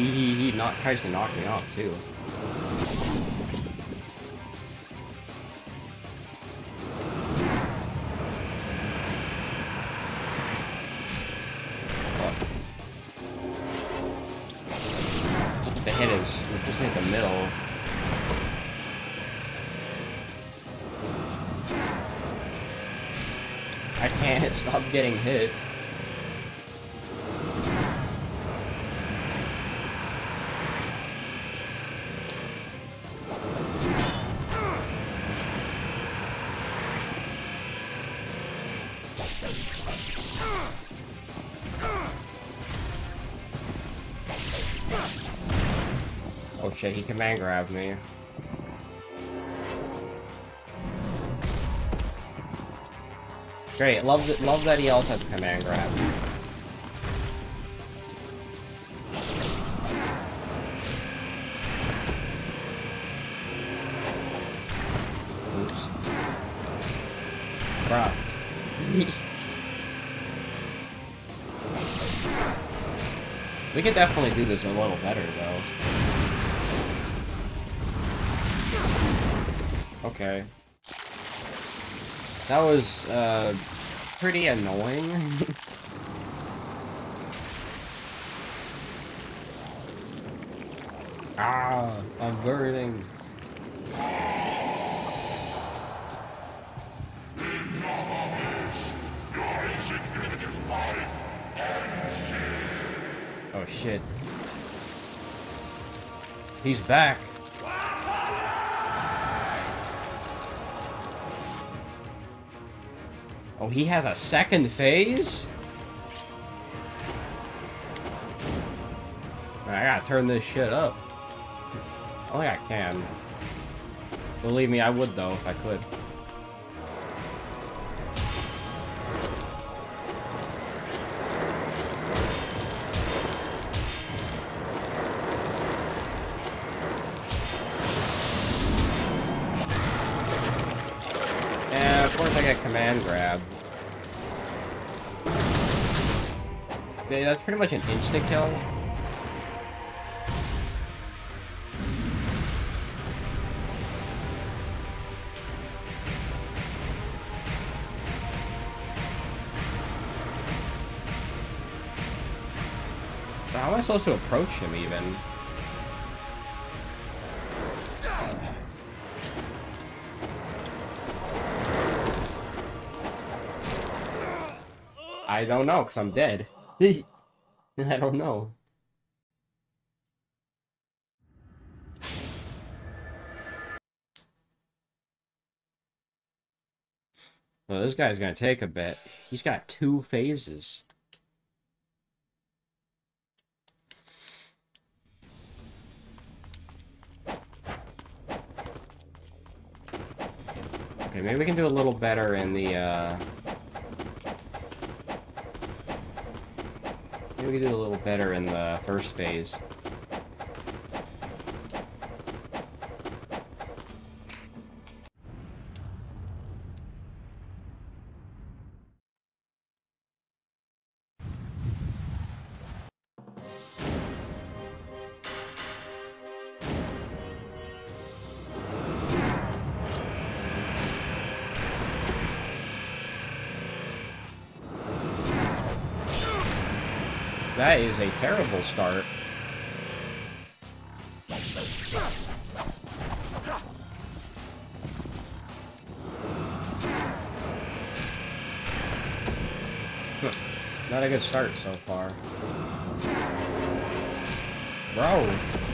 he he he, not tries to knock me off too. Command grab me. Great, love that, love that he also has a command grab. Oops. Bruh. we could definitely do this a little better, though. Okay. That was, uh, pretty annoying. ah, I'm burning. Oh shit. He's back. He has a second phase? I gotta turn this shit up. I think I can. Believe me, I would though, if I could. That's pretty much an instant kill. So how am I supposed to approach him even? I don't know, because I'm dead. I don't know. Well, this guy's gonna take a bit. He's got two phases. Okay, maybe we can do a little better in the, uh... Maybe we can do a little better in the first phase. Terrible start. Not a good start so far. Bro.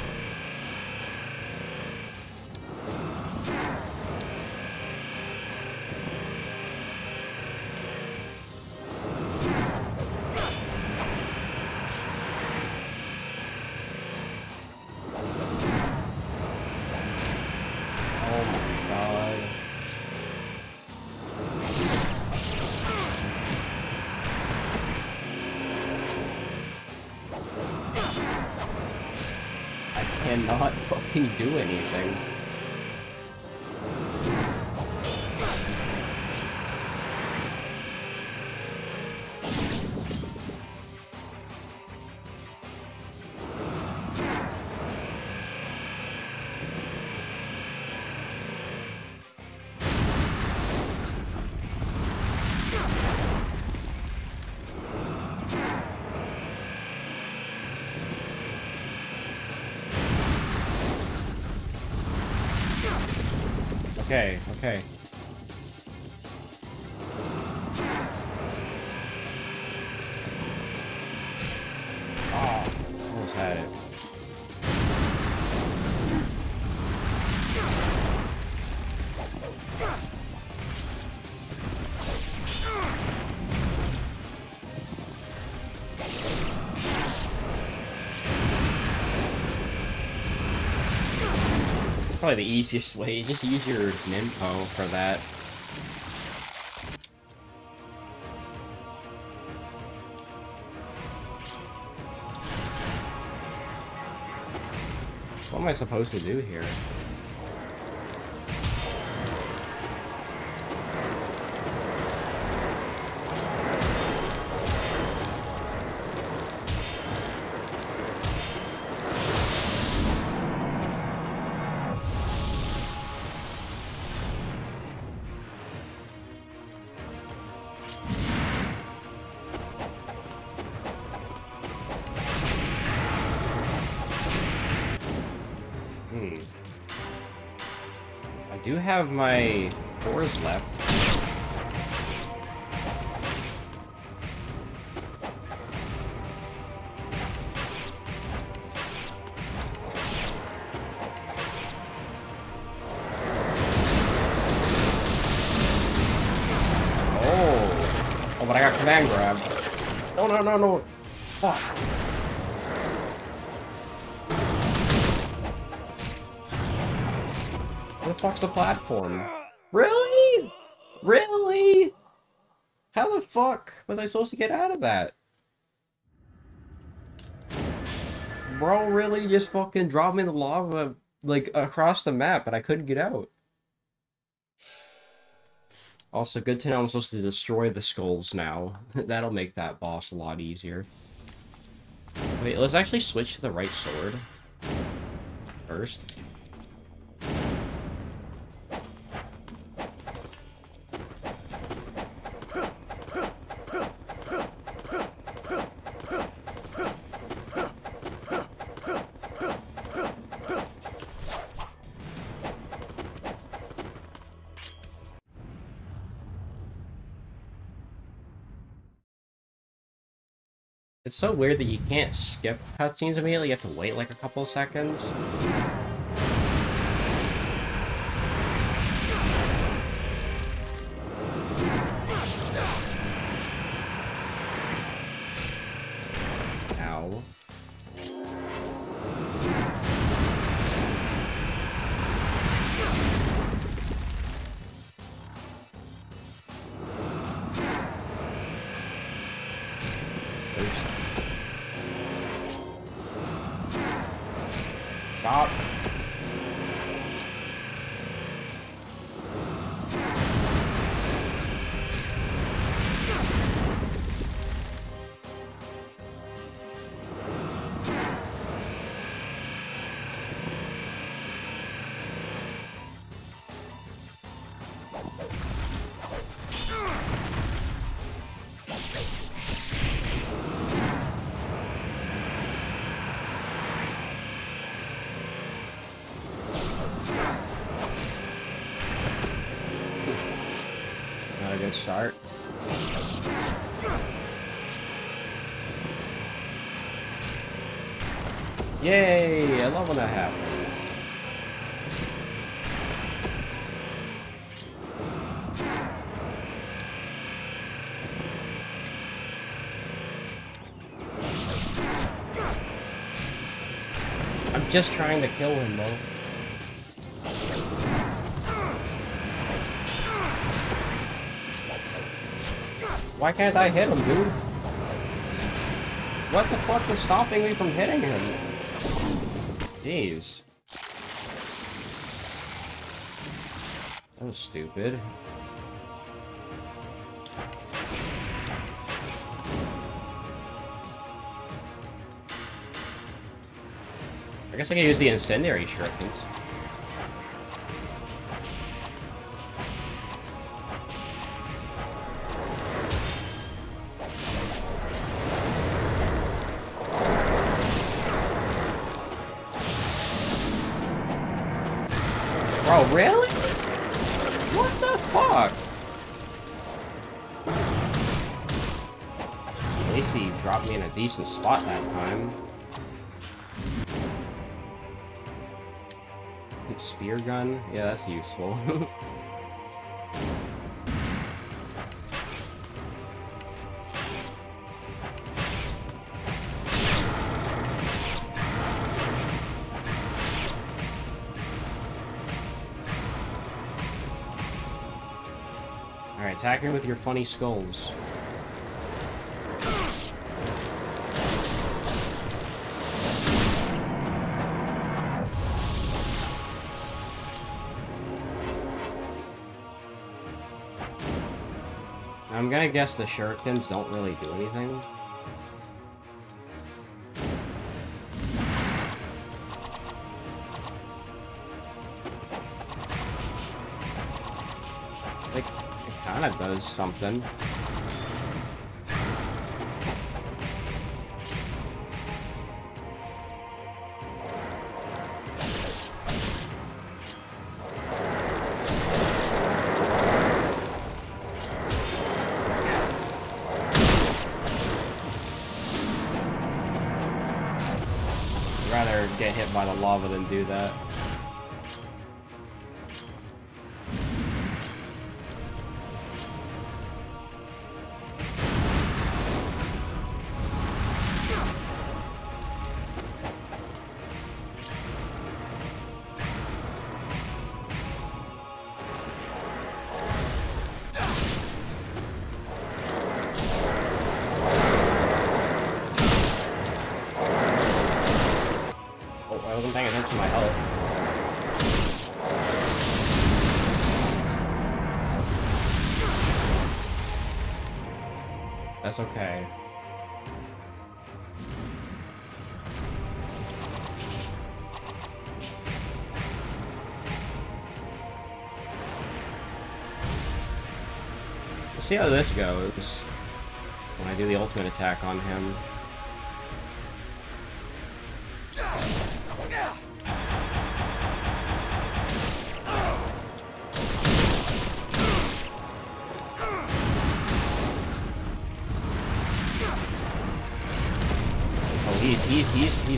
Probably the easiest way. Just use your Ninpo for that. What am I supposed to do here? Do have my fours left. Oh. Oh, but I got command grab. No, no, no, no. Fuck's the platform? Really? Really? How the fuck was I supposed to get out of that? Bro really just fucking dropped me in the lava, like, across the map, but I couldn't get out. Also, good to know I'm supposed to destroy the skulls now. That'll make that boss a lot easier. Wait, let's actually switch to the right sword. First. It's so weird that you can't skip cutscenes immediately, you have to wait like a couple of seconds. Just trying to kill him, though. Why can't I hit him, dude? What the fuck is stopping me from hitting him? Jeez. That was stupid. Guess I can use the incendiary shurikens. Bro, really? What the fuck? Lacey dropped me in a decent spot that time. Spear gun? Yeah, that's useful. Alright, attack her with your funny skulls. I'm guess the shurikens don't really do anything. Like, it kinda does something. Lava than do that. That's okay. We'll see how this goes when I do the ultimate attack on him.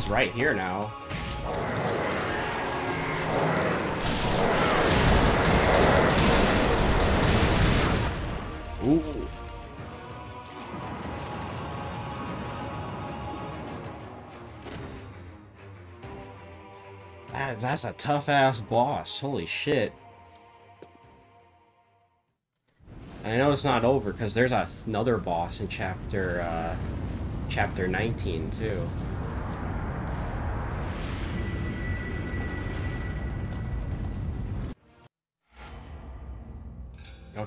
Right here now. Ooh. That, that's a tough ass boss. Holy shit. And I know it's not over because there's another boss in chapter uh, chapter 19 too.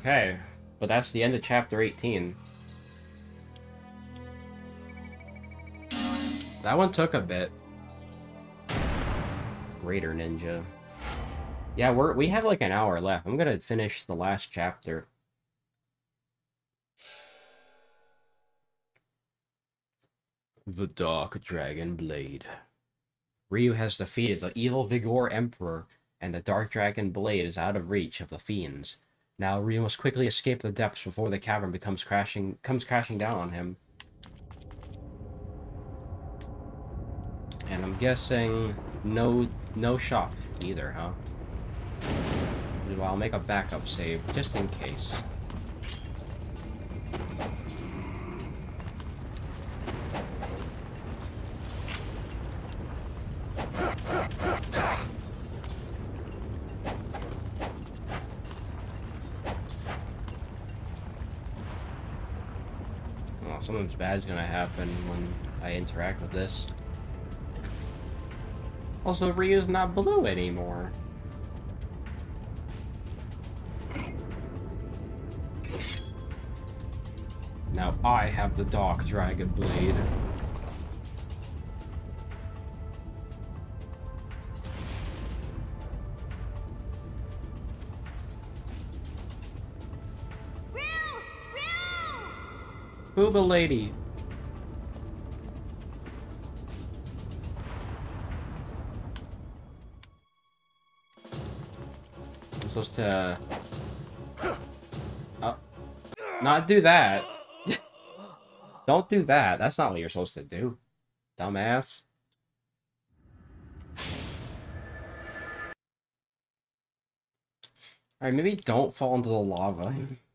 Okay, but that's the end of chapter 18. That one took a bit. Raider Ninja. Yeah, we're we have like an hour left. I'm gonna finish the last chapter. The Dark Dragon Blade. Ryu has defeated the evil Vigoor Emperor, and the Dark Dragon Blade is out of reach of the fiends. Now Ryu must quickly escape the depths before the cavern becomes crashing comes crashing down on him. And I'm guessing no no shop either, huh? Well, I'll make a backup save just in case. Something bad's gonna happen when I interact with this. Also, Ryu's not blue anymore. Now I have the Dark Dragon Blade. Booba lady. I'm supposed to... Oh. Not do that. Don't do that. That's not what you're supposed to do. Dumbass. Alright, maybe don't fall into the lava.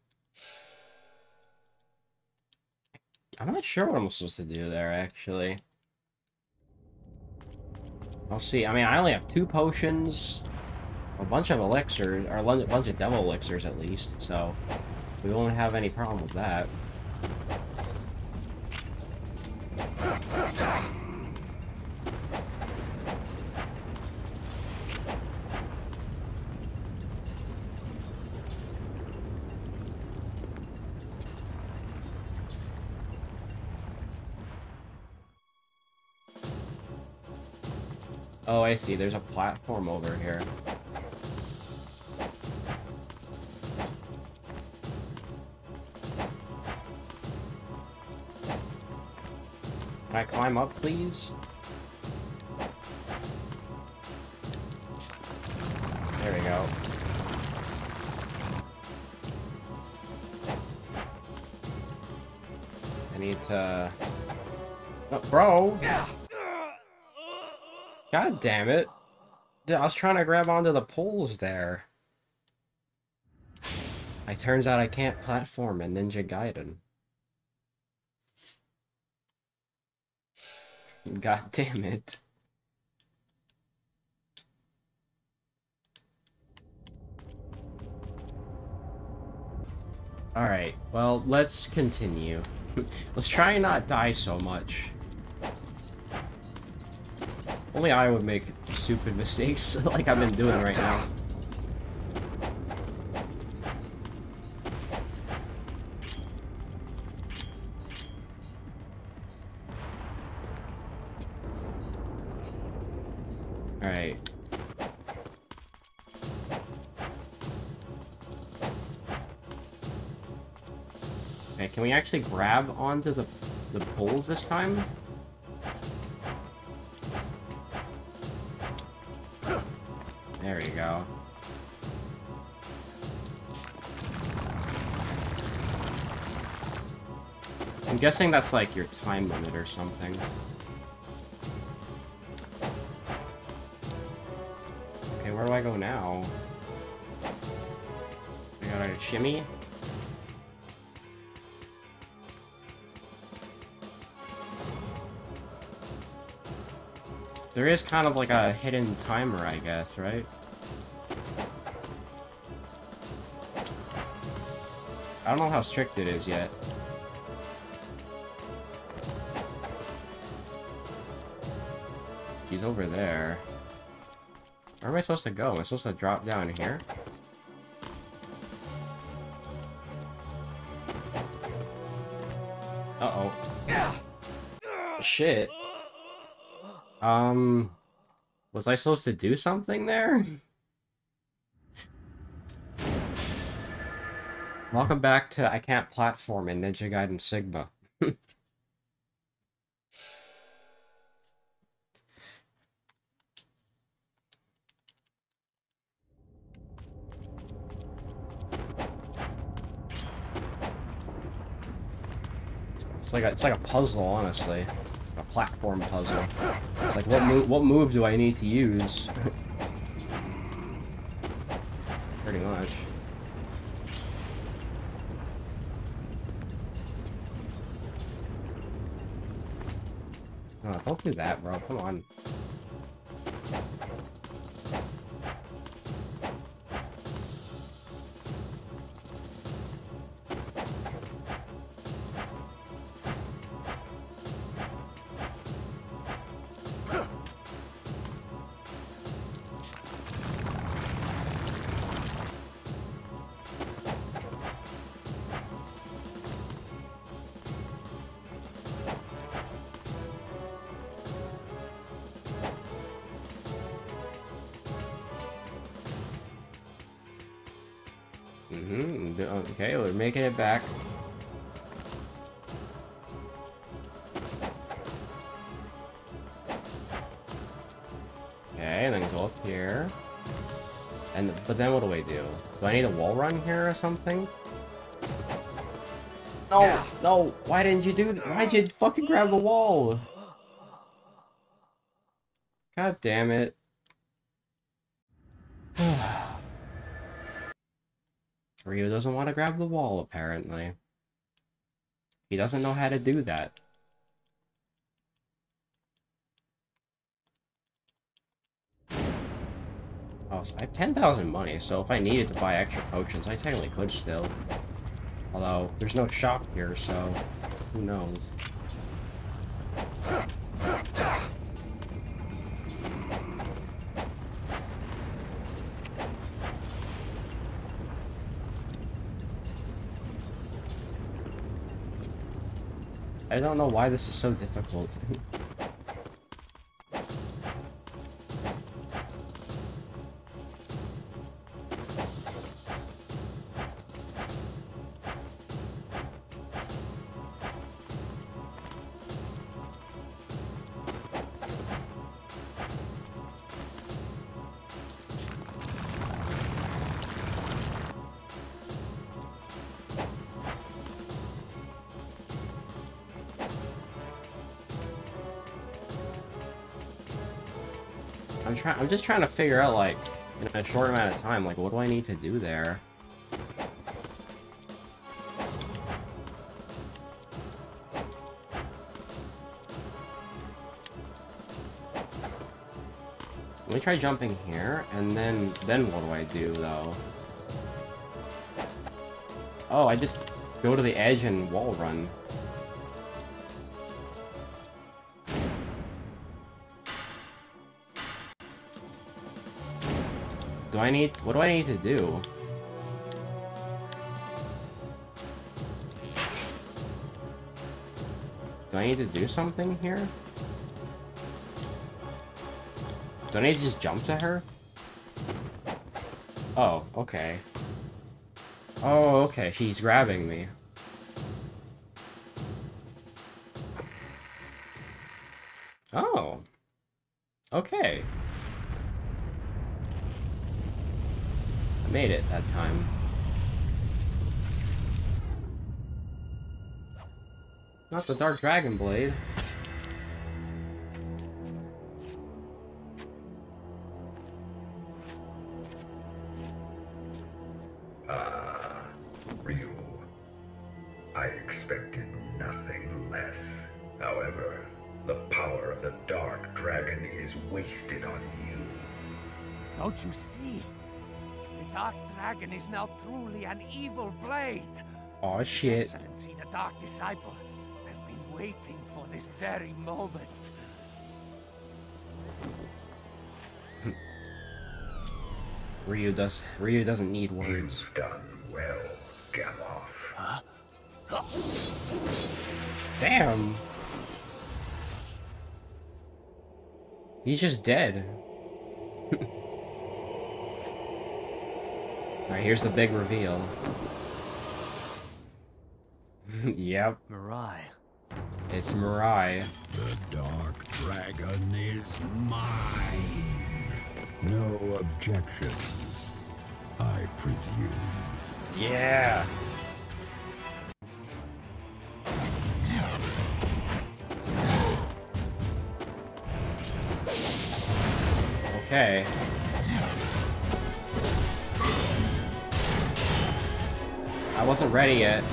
I'm not sure what I'm supposed to do there, actually. I'll see. I mean, I only have two potions, a bunch of elixirs, or a bunch of devil elixirs at least, so we won't have any problem with that. I see. There's a platform over here. Can I climb up, please? God damn it. Dude, I was trying to grab onto the poles there. It turns out I can't platform in Ninja Gaiden. God damn it. Alright, well, let's continue. let's try and not die so much. Only I would make stupid mistakes like I've been doing right now. Alright. Can we actually grab onto the, the poles this time? I'm guessing that's like your time limit or something. Okay, where do I go now? I gotta shimmy? There is kind of like a hidden timer, I guess, right? I don't know how strict it is yet. He's over there. Where am I supposed to go? Am I supposed to drop down here? Uh-oh. Shit. Um... Was I supposed to do something there? Welcome back to I Can't Platform in Ninja Gaiden Sigma. It's like a, it's like a puzzle, honestly. A platform puzzle. It's like what move what move do I need to use? Pretty much. Oh, don't do that, bro. Come on. Making it back. Okay, and then go up here. And but then what do I do? Do I need a wall run here or something? No, no. Why didn't you do? That? Why'd you fucking grab the wall? God damn it. Ryu doesn't want to grab the wall, apparently. He doesn't know how to do that. Oh, so I have 10,000 money, so if I needed to buy extra potions, I technically could still. Although, there's no shop here, so who knows. I don't know why this is so difficult. I'm just trying to figure out, like, in a short amount of time, like, what do I need to do there? Let me try jumping here, and then, then what do I do, though? Oh, I just go to the edge and wall run. I need... What do I need to do? Do I need to do something here? Do I need to just jump to her? Oh, okay. Oh, okay, she's grabbing me. I made it that time. Not the Dark Dragon Blade. Ah, Ryu. I expected nothing less. However, the power of the Dark Dragon is wasted on you. Don't you see? The Dark Dragon is now truly an evil blade. Aw, His shit. Excellency, the Dark Disciple, has been waiting for this very moment. Ryu does. Ryu doesn't need words. You've done well, Gamov. Damn. He's just dead. Alright, here's the big reveal. yep, Murai, it's Murai. The Dark Dragon is mine. No objections, I presume. Yeah. Ready yet.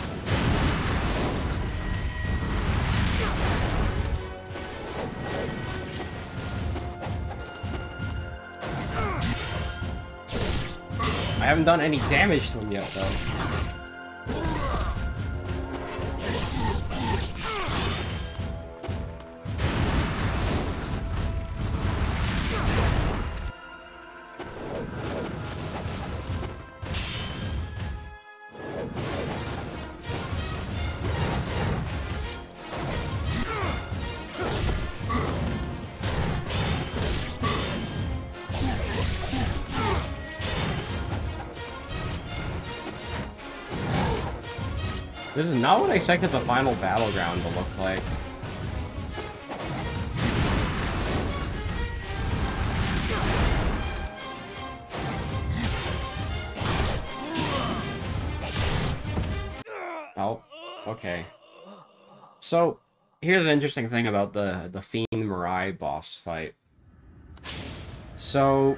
I haven't done any damage to him yet, though. Not what I expected the final battleground to look like. Oh, okay. So, here's an interesting thing about the, the Fiend Murai boss fight. So,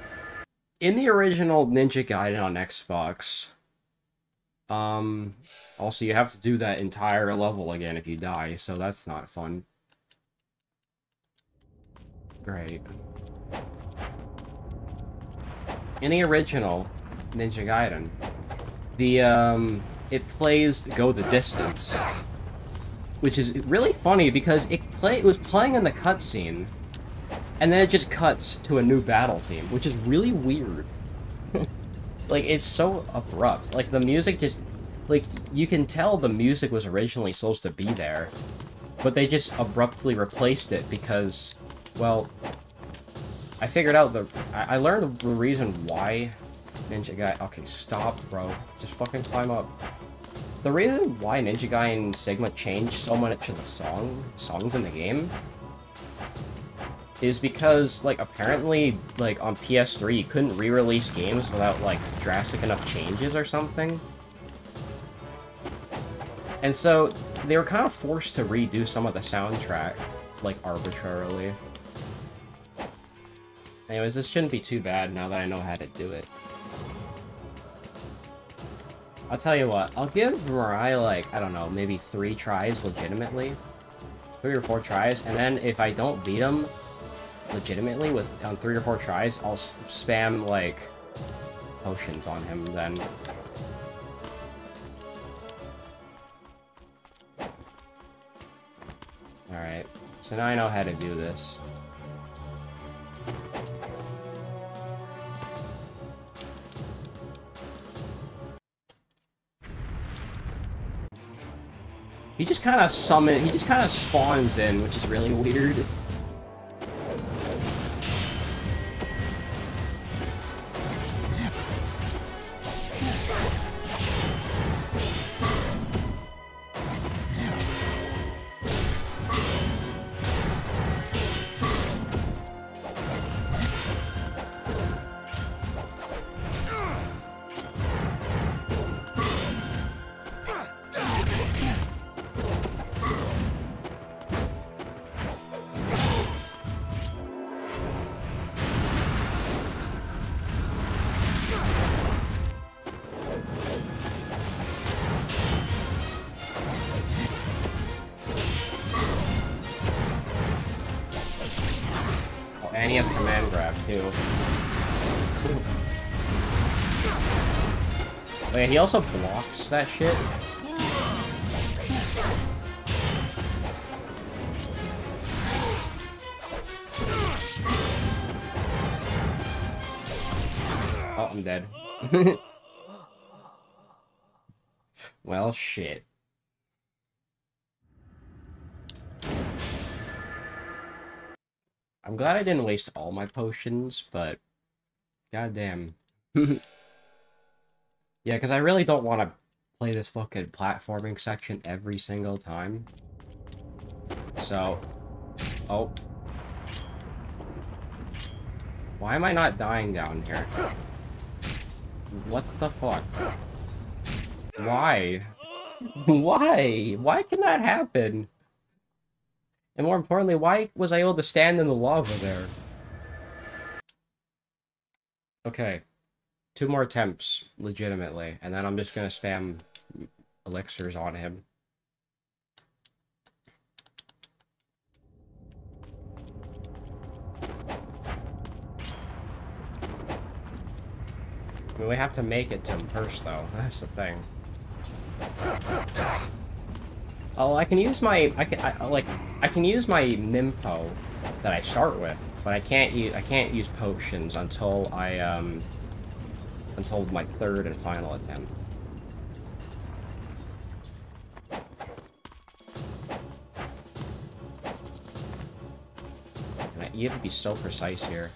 in the original Ninja Gaiden on Xbox, um, also you have to do that entire level again if you die, so that's not fun. Great. In the original Ninja Gaiden, the, um, it plays Go the Distance. Which is really funny because it play it was playing in the cutscene, and then it just cuts to a new battle theme, which is really weird. Like it's so abrupt. Like the music just like you can tell the music was originally supposed to be there, but they just abruptly replaced it because well I figured out the I, I learned the reason why Ninja Guy okay, stop bro. Just fucking climb up. The reason why Ninja Gaiden Sigma changed so much of the song songs in the game is because, like, apparently, like, on PS3, you couldn't re-release games without, like, drastic enough changes or something. And so, they were kind of forced to redo some of the soundtrack, like, arbitrarily. Anyways, this shouldn't be too bad now that I know how to do it. I'll tell you what, I'll give Murai, like, I don't know, maybe three tries legitimately. Three or four tries, and then if I don't beat him, legitimately with on three or four tries, I'll spam like potions on him then. Alright, so now I know how to do this. He just kind of summon, he just kind of spawns in, which is really weird. He also blocks that shit. Oh, I'm dead. well, shit. I'm glad I didn't waste all my potions, but goddamn. yeah, because I really don't want to play this fucking platforming section every single time. So, oh. Why am I not dying down here? What the fuck? Why? Why? Why can that happen? And more importantly, why was I able to stand in the lava there? Okay. Two more attempts, legitimately, and then I'm just gonna spam elixirs on him. I mean, we have to make it to him first, though. That's the thing. Oh, I can use my, I can, I, like, I can use my Ninpo that I start with, but I can't use, I can't use potions until I, um, until my third and final attempt. And I, you have to be so precise here.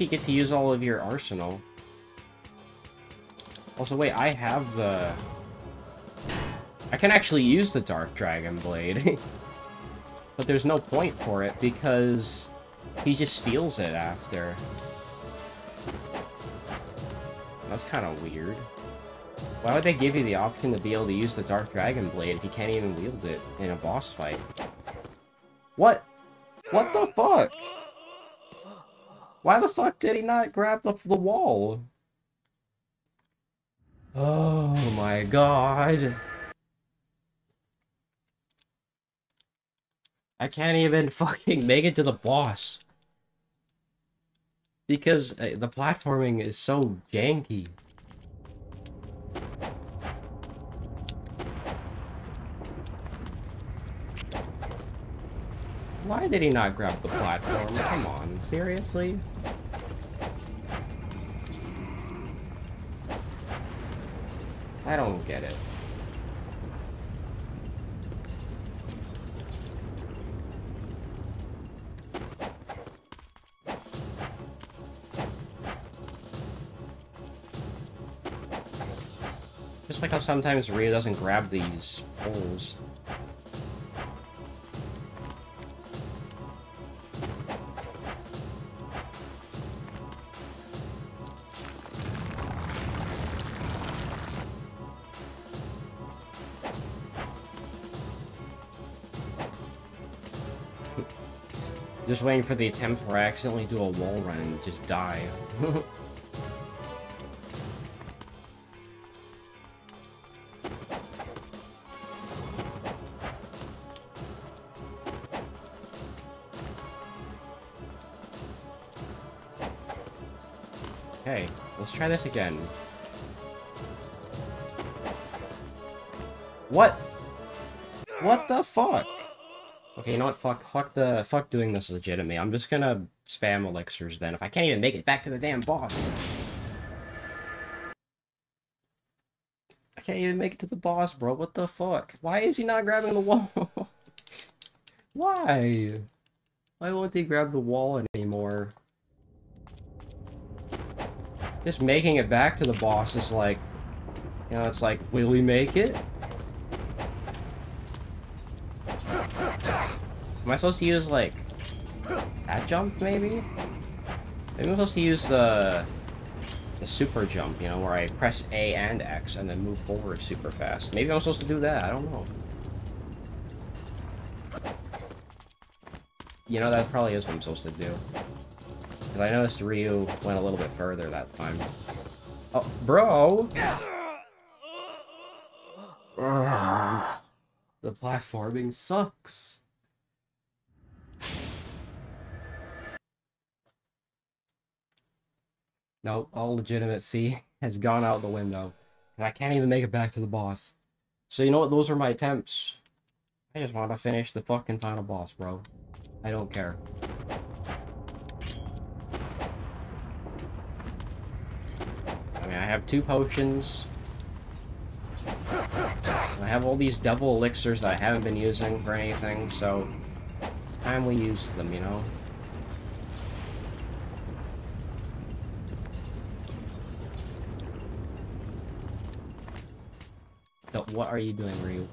Least you get to use all of your arsenal. Also, wait, I have the... I can actually use the Dark Dragon Blade. but there's no point for it, because he just steals it after. That's kind of weird. Why would they give you the option to be able to use the Dark Dragon Blade if you can't even wield it in a boss fight? What? What the fuck? Why the fuck did he not grab the, the wall? Oh my god. I can't even fucking make it to the boss. Because uh, the platforming is so janky. Why did he not grab the platform? Come on, seriously? I don't get it. Just like how sometimes Ryu doesn't grab these poles. Just waiting for the attempt where I accidentally do a wall run and just die. okay, let's try this again. What? What the fuck? Okay, you know what? Fuck, fuck the, fuck doing this legitimately. I'm just gonna spam elixirs then. If I can't even make it back to the damn boss. I can't even make it to the boss, bro. What the fuck? Why is he not grabbing the wall? Why? Why won't he grab the wall anymore? Just making it back to the boss is like, you know, it's like, will we make it? Am I supposed to use, like, that jump, maybe? Maybe I'm supposed to use the, the super jump, you know, where I press A and X and then move forward super fast. Maybe I'm supposed to do that, I don't know. You know, that probably is what I'm supposed to do. Because I noticed Ryu went a little bit further that time. Oh, bro! The platforming sucks. Nope, all legitimacy has gone out the window. And I can't even make it back to the boss. So you know what? Those are my attempts. I just want to finish the fucking final boss, bro. I don't care. I mean, I have two potions. I have all these devil elixirs that I haven't been using for anything, so it's time we use them, you know? But what are you doing, Ryu?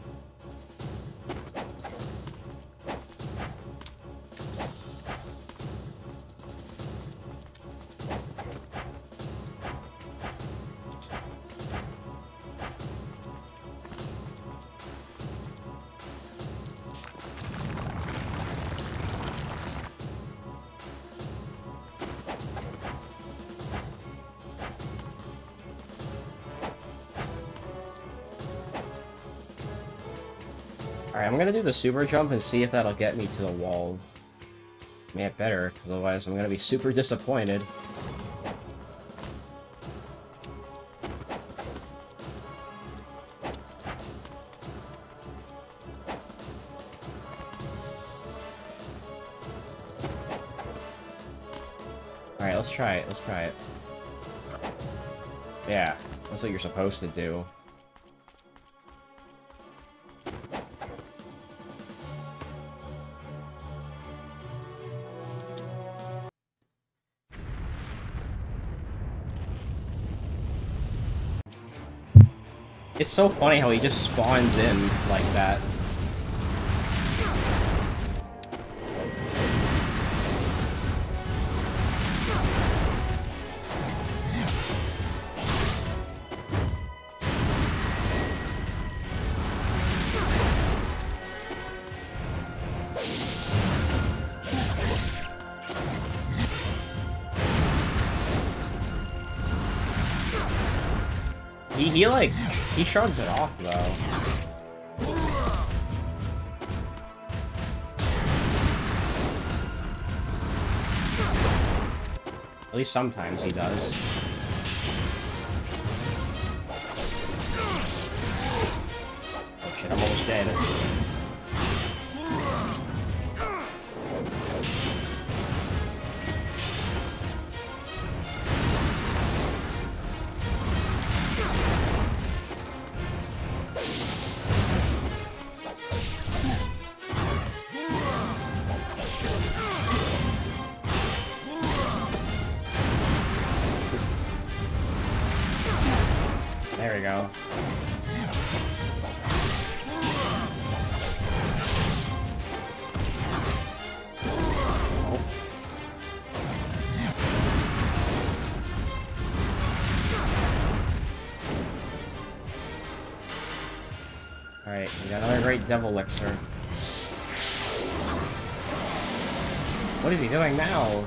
Gonna do the super jump and see if that'll get me to the wall. Man, better, otherwise I'm gonna be super disappointed. Alright, let's try it, let's try it. Yeah, that's what you're supposed to do. It's so funny how he just spawns in like that. He, he like, he shrugs it off though. At least sometimes he does. Devil elixir. What is he doing now?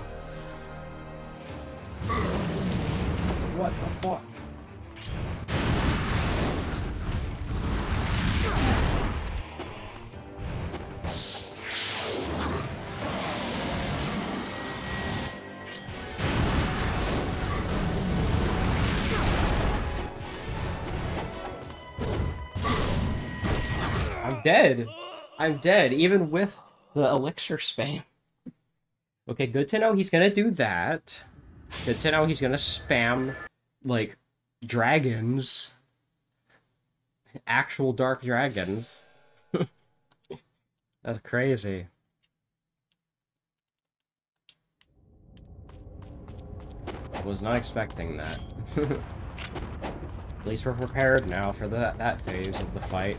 Dead. I'm dead, even with the elixir spam. Okay, good to know he's gonna do that. Good to know he's gonna spam, like, dragons. Actual dark dragons. That's crazy. Was not expecting that. At least we're prepared now for that, that phase of the fight.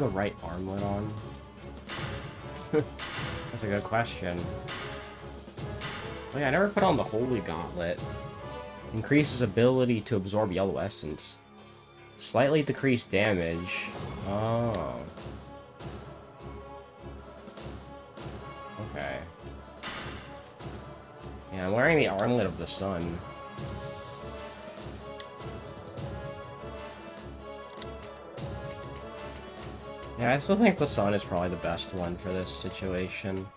have the right armlet on? That's a good question. Oh yeah, I never put on the Holy Gauntlet. Increases ability to absorb Yellow Essence. Slightly decreased damage. Oh. Okay. Yeah, I'm wearing the Armlet of the Sun. Yeah, I still think the sun is probably the best one for this situation.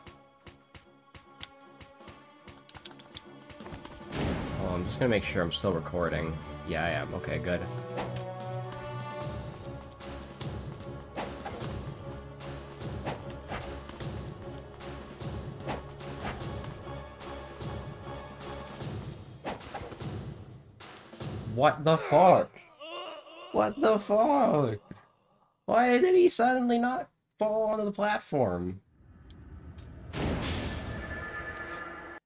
Oh, I'm just gonna make sure I'm still recording. Yeah, I am. Okay, good. What the fuck? What the fuck? Why did he suddenly not fall onto the platform?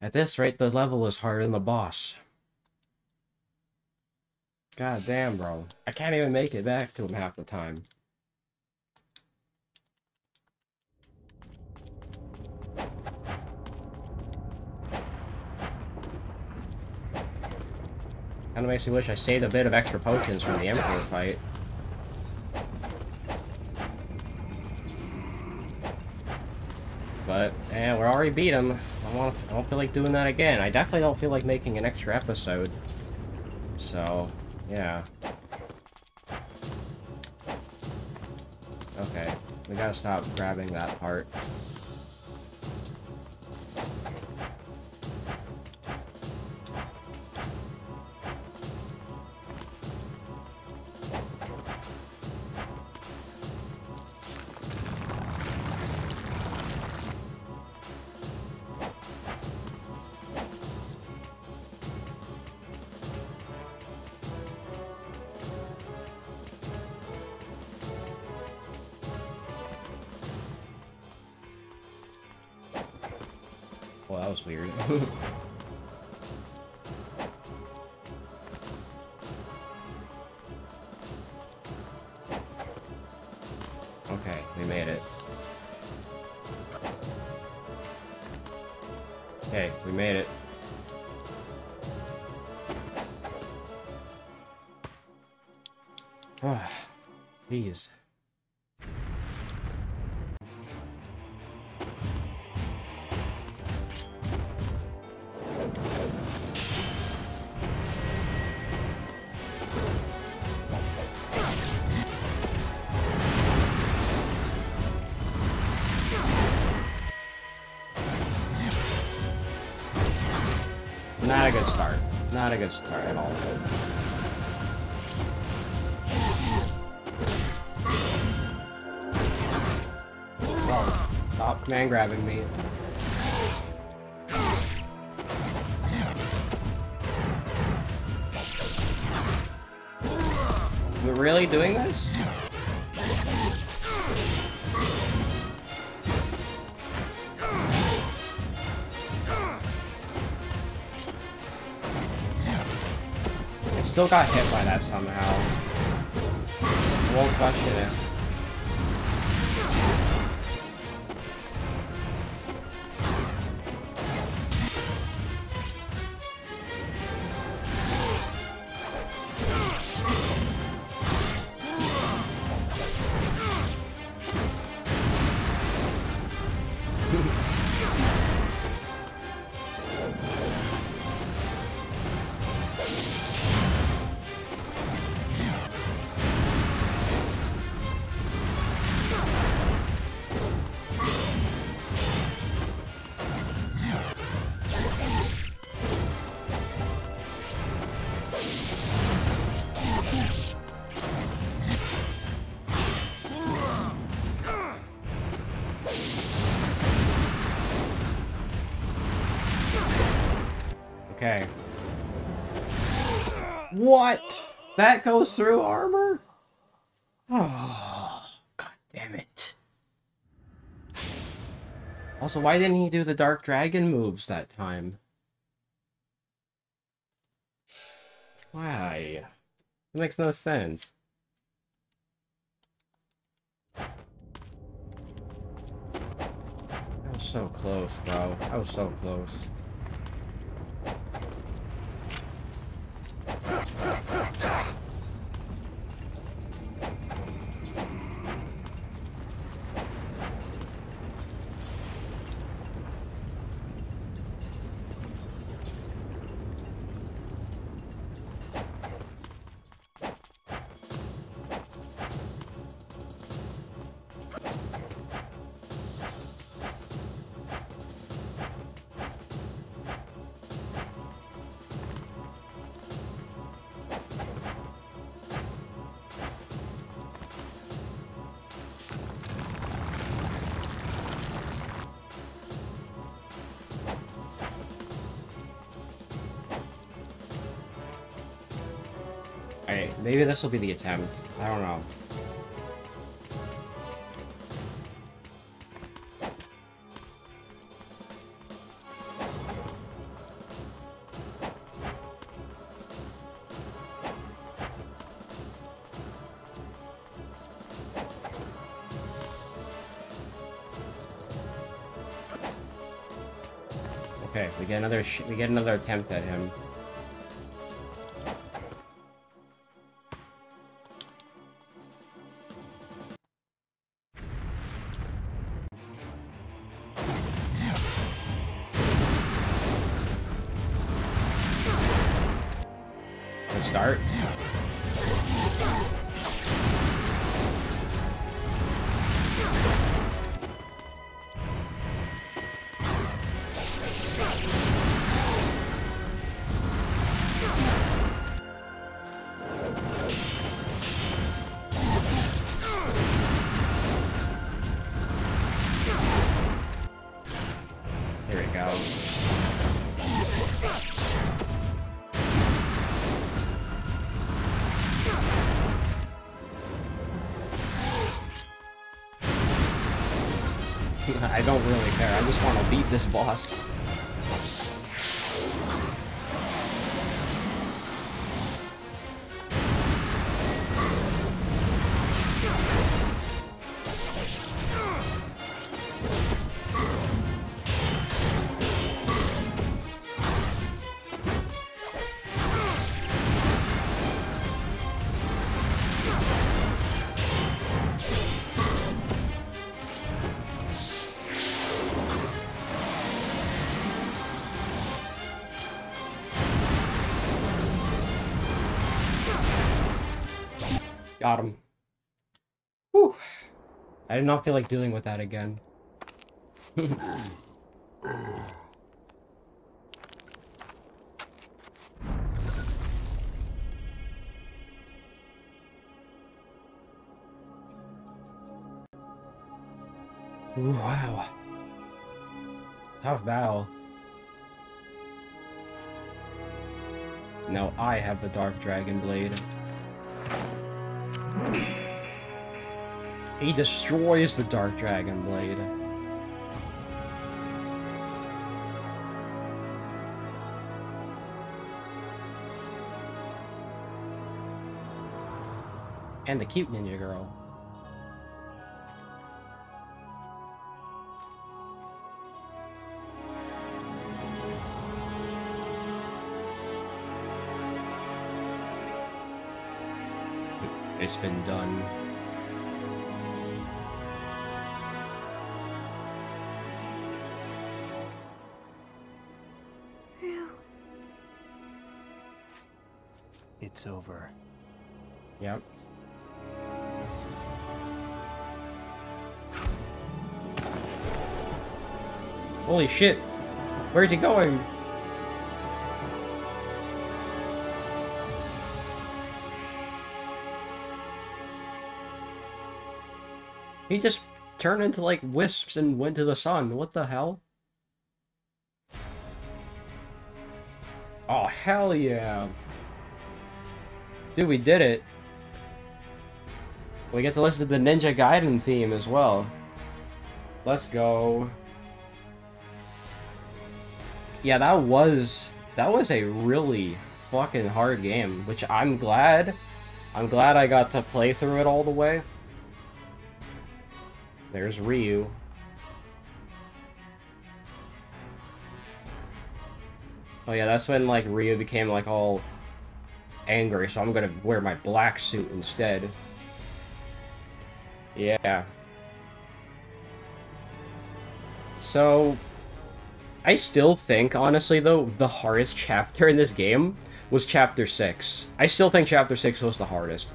At this rate, the level is harder than the boss. God damn, bro. I can't even make it back to him half the time. Kinda makes me wish I saved a bit of extra potions from the Emperor fight. But, yeah, we already beat him. I, want I don't feel like doing that again. I definitely don't feel like making an extra episode. So, yeah. Okay, we gotta stop grabbing that part. Jeez. Not a good start. Not a good start at all. Command grabbing me. We're really doing this? I still got hit by that somehow. Won't question it. That goes through armor? Oh, god damn it. Also, why didn't he do the Dark Dragon moves that time? Why? It makes no sense. That was so close, bro. That was so close. Maybe this will be the attempt. I don't know. Okay, we get another we get another attempt at him. This boss. I did not feel like dealing with that again. wow. Tough battle. Now I have the Dark Dragon Blade. He destroys the Dark Dragon Blade. And the cute ninja girl. It's been done. It's over. Yep. Holy shit! Where's he going? He just turned into like wisps and went to the sun. What the hell? Oh, hell yeah. Dude, we did it. We get to listen to the Ninja Gaiden theme as well. Let's go. Yeah, that was... That was a really fucking hard game, which I'm glad. I'm glad I got to play through it all the way. There's Ryu. Oh yeah, that's when like Ryu became like all angry, so I'm gonna wear my black suit instead. Yeah. So, I still think, honestly though, the hardest chapter in this game was Chapter 6. I still think Chapter 6 was the hardest.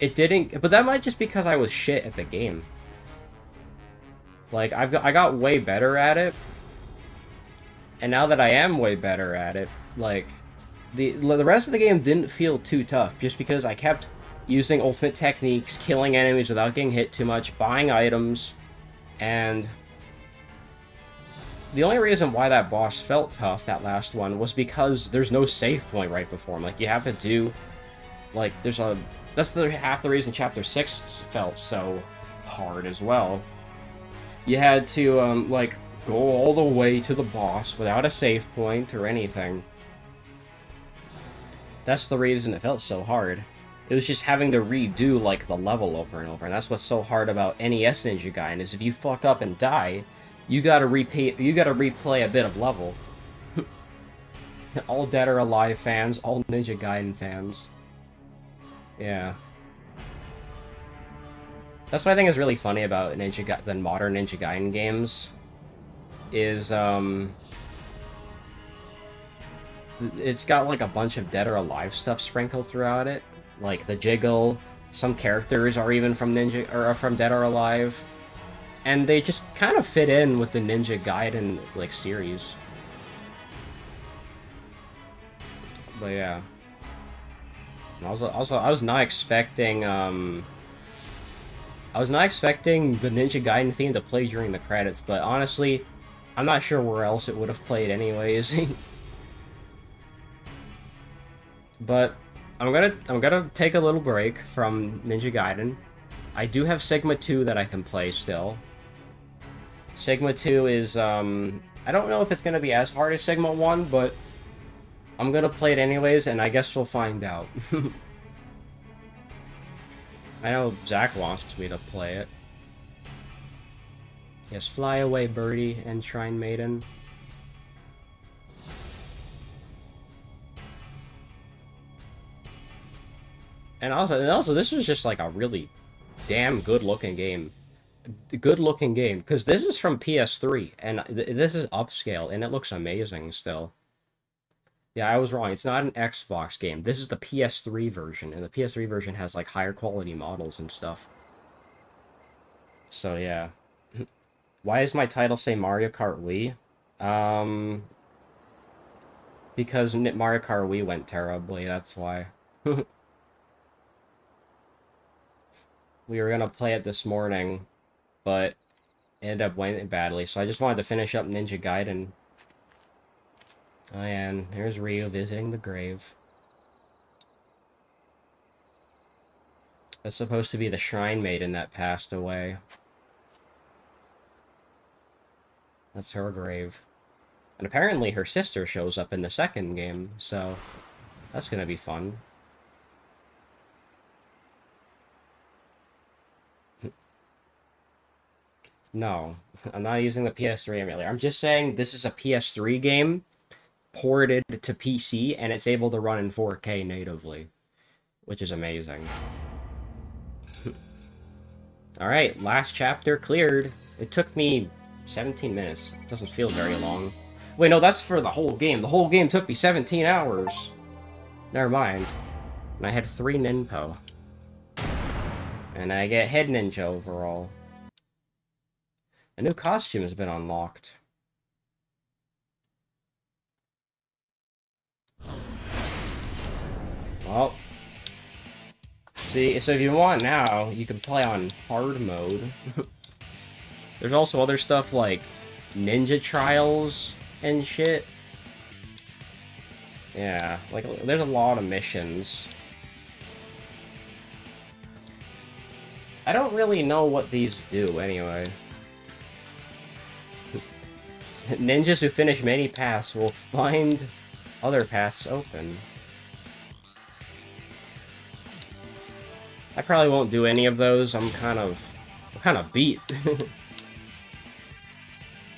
It didn't, but that might just because I was shit at the game. Like, I've got, I got way better at it. And now that I am way better at it, like, the, the rest of the game didn't feel too tough, just because I kept using ultimate techniques, killing enemies without getting hit too much, buying items, and... The only reason why that boss felt tough, that last one, was because there's no save point right before him. Like, you have to do Like, there's a... That's the half the reason Chapter 6 felt so hard as well. You had to, um, like, go all the way to the boss without a save point or anything. That's the reason it felt so hard. It was just having to redo, like, the level over and over, and that's what's so hard about NES Ninja Gaiden, is if you fuck up and die, you gotta replay, you gotta replay a bit of level. all Dead or Alive fans, all Ninja Gaiden fans. Yeah. That's what I think is really funny about Ninja Ga the modern Ninja Gaiden games. Is, um... It's got, like, a bunch of Dead or Alive stuff sprinkled throughout it. Like, the Jiggle, some characters are even from Ninja... or from Dead or Alive. And they just kind of fit in with the Ninja Gaiden, like, series. But yeah. Also, also, I was not expecting, um... I was not expecting the Ninja Gaiden theme to play during the credits, but honestly, I'm not sure where else it would have played anyways. but I'm gonna I'm gonna take a little break from Ninja Gaiden. I do have Sigma 2 that I can play still. Sigma 2 is um I don't know if it's gonna be as hard as Sigma 1, but I'm gonna play it anyways, and I guess we'll find out. I know Zach wants me to play it. Yes, Fly Away Birdie and Shrine Maiden. And also, and also, this was just like a really damn good-looking game. Good-looking game, because this is from PS3, and th this is upscale, and it looks amazing still. Yeah, I was wrong. It's not an Xbox game. This is the PS3 version, and the PS3 version has, like, higher quality models and stuff. So, yeah. Why does my title say Mario Kart Wii? Um... Because Mario Kart Wii went terribly, that's why. we were gonna play it this morning, but it ended up went badly, so I just wanted to finish up Ninja Gaiden Oh yeah, and there's Ryu visiting the grave. That's supposed to be the Shrine Maiden that passed away. That's her grave. And apparently her sister shows up in the second game, so that's gonna be fun. No, I'm not using the PS3 emulator. I'm just saying this is a PS3 game ported to PC and it's able to run in 4K natively, which is amazing. Alright, last chapter cleared. It took me 17 minutes. Doesn't feel very long. Wait, no, that's for the whole game. The whole game took me 17 hours. Never mind. And I had three Ninpo. And I get Head Ninja overall. A new costume has been unlocked. Well. See, so if you want now, you can play on hard mode. There's also other stuff like ninja trials and shit. Yeah, like, there's a lot of missions. I don't really know what these do, anyway. Ninjas who finish many paths will find other paths open. I probably won't do any of those. I'm kind of, I'm kind of beat.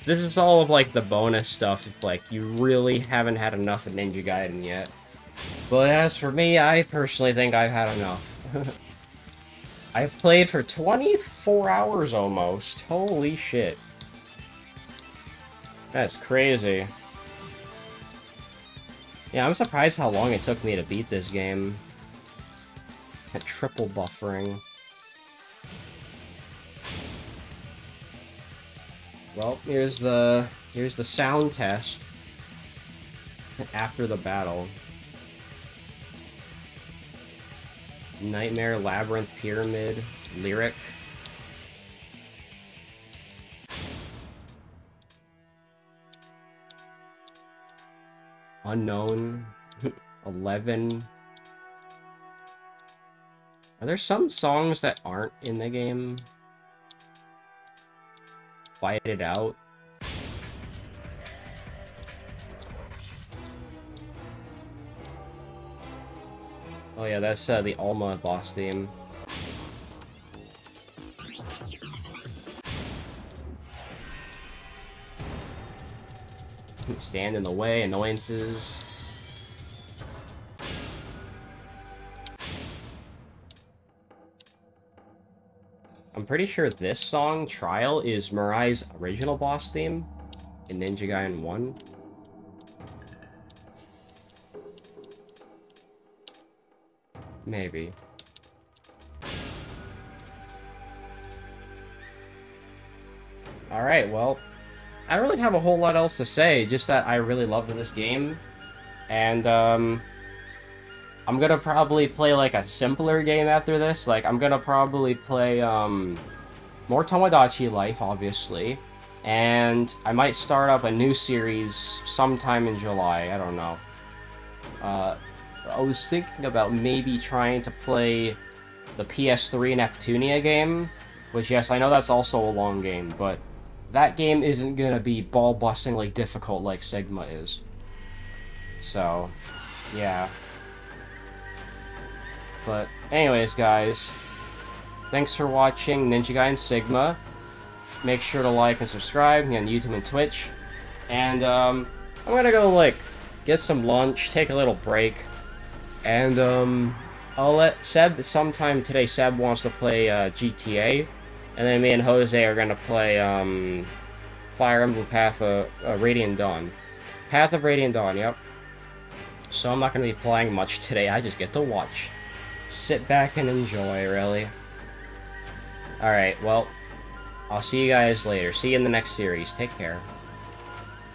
this is all of, like, the bonus stuff if, like, you really haven't had enough of Ninja Gaiden yet. But as for me, I personally think I've had enough. I've played for 24 hours almost. Holy shit. That's crazy. Yeah, I'm surprised how long it took me to beat this game. At triple buffering. Well, here's the here's the sound test after the battle. Nightmare Labyrinth Pyramid Lyric. Unknown 11 Are there some songs that aren't in the game? Fight it out. Oh yeah, that's uh, the Alma boss theme. Stand in the way, annoyances. I'm pretty sure this song, Trial, is Murai's original boss theme in Ninja Gaiden 1. Maybe. Alright, well, I don't really have a whole lot else to say, just that I really loved this game. And, um, I'm gonna probably play, like, a simpler game after this. Like, I'm gonna probably play, um, more Tomodachi Life, obviously. And I might start up a new series sometime in July, I don't know. Uh, I was thinking about maybe trying to play the PS3 Neptunia game, which, yes, I know that's also a long game, but that game isn't gonna be ball-bustingly difficult like Sigma is. So, yeah. But, anyways, guys, thanks for watching Ninja Gaiden Sigma. Make sure to like and subscribe on YouTube and Twitch. And, um, I'm gonna go, like, get some lunch, take a little break, and, um, I'll let Seb, sometime today, Seb wants to play, uh, GTA, and then me and Jose are gonna play, um, Fire Emblem Path of uh, Radiant Dawn. Path of Radiant Dawn, yep. So I'm not gonna be playing much today, I just get to watch. Sit back and enjoy, really. Alright, well, I'll see you guys later. See you in the next series. Take care.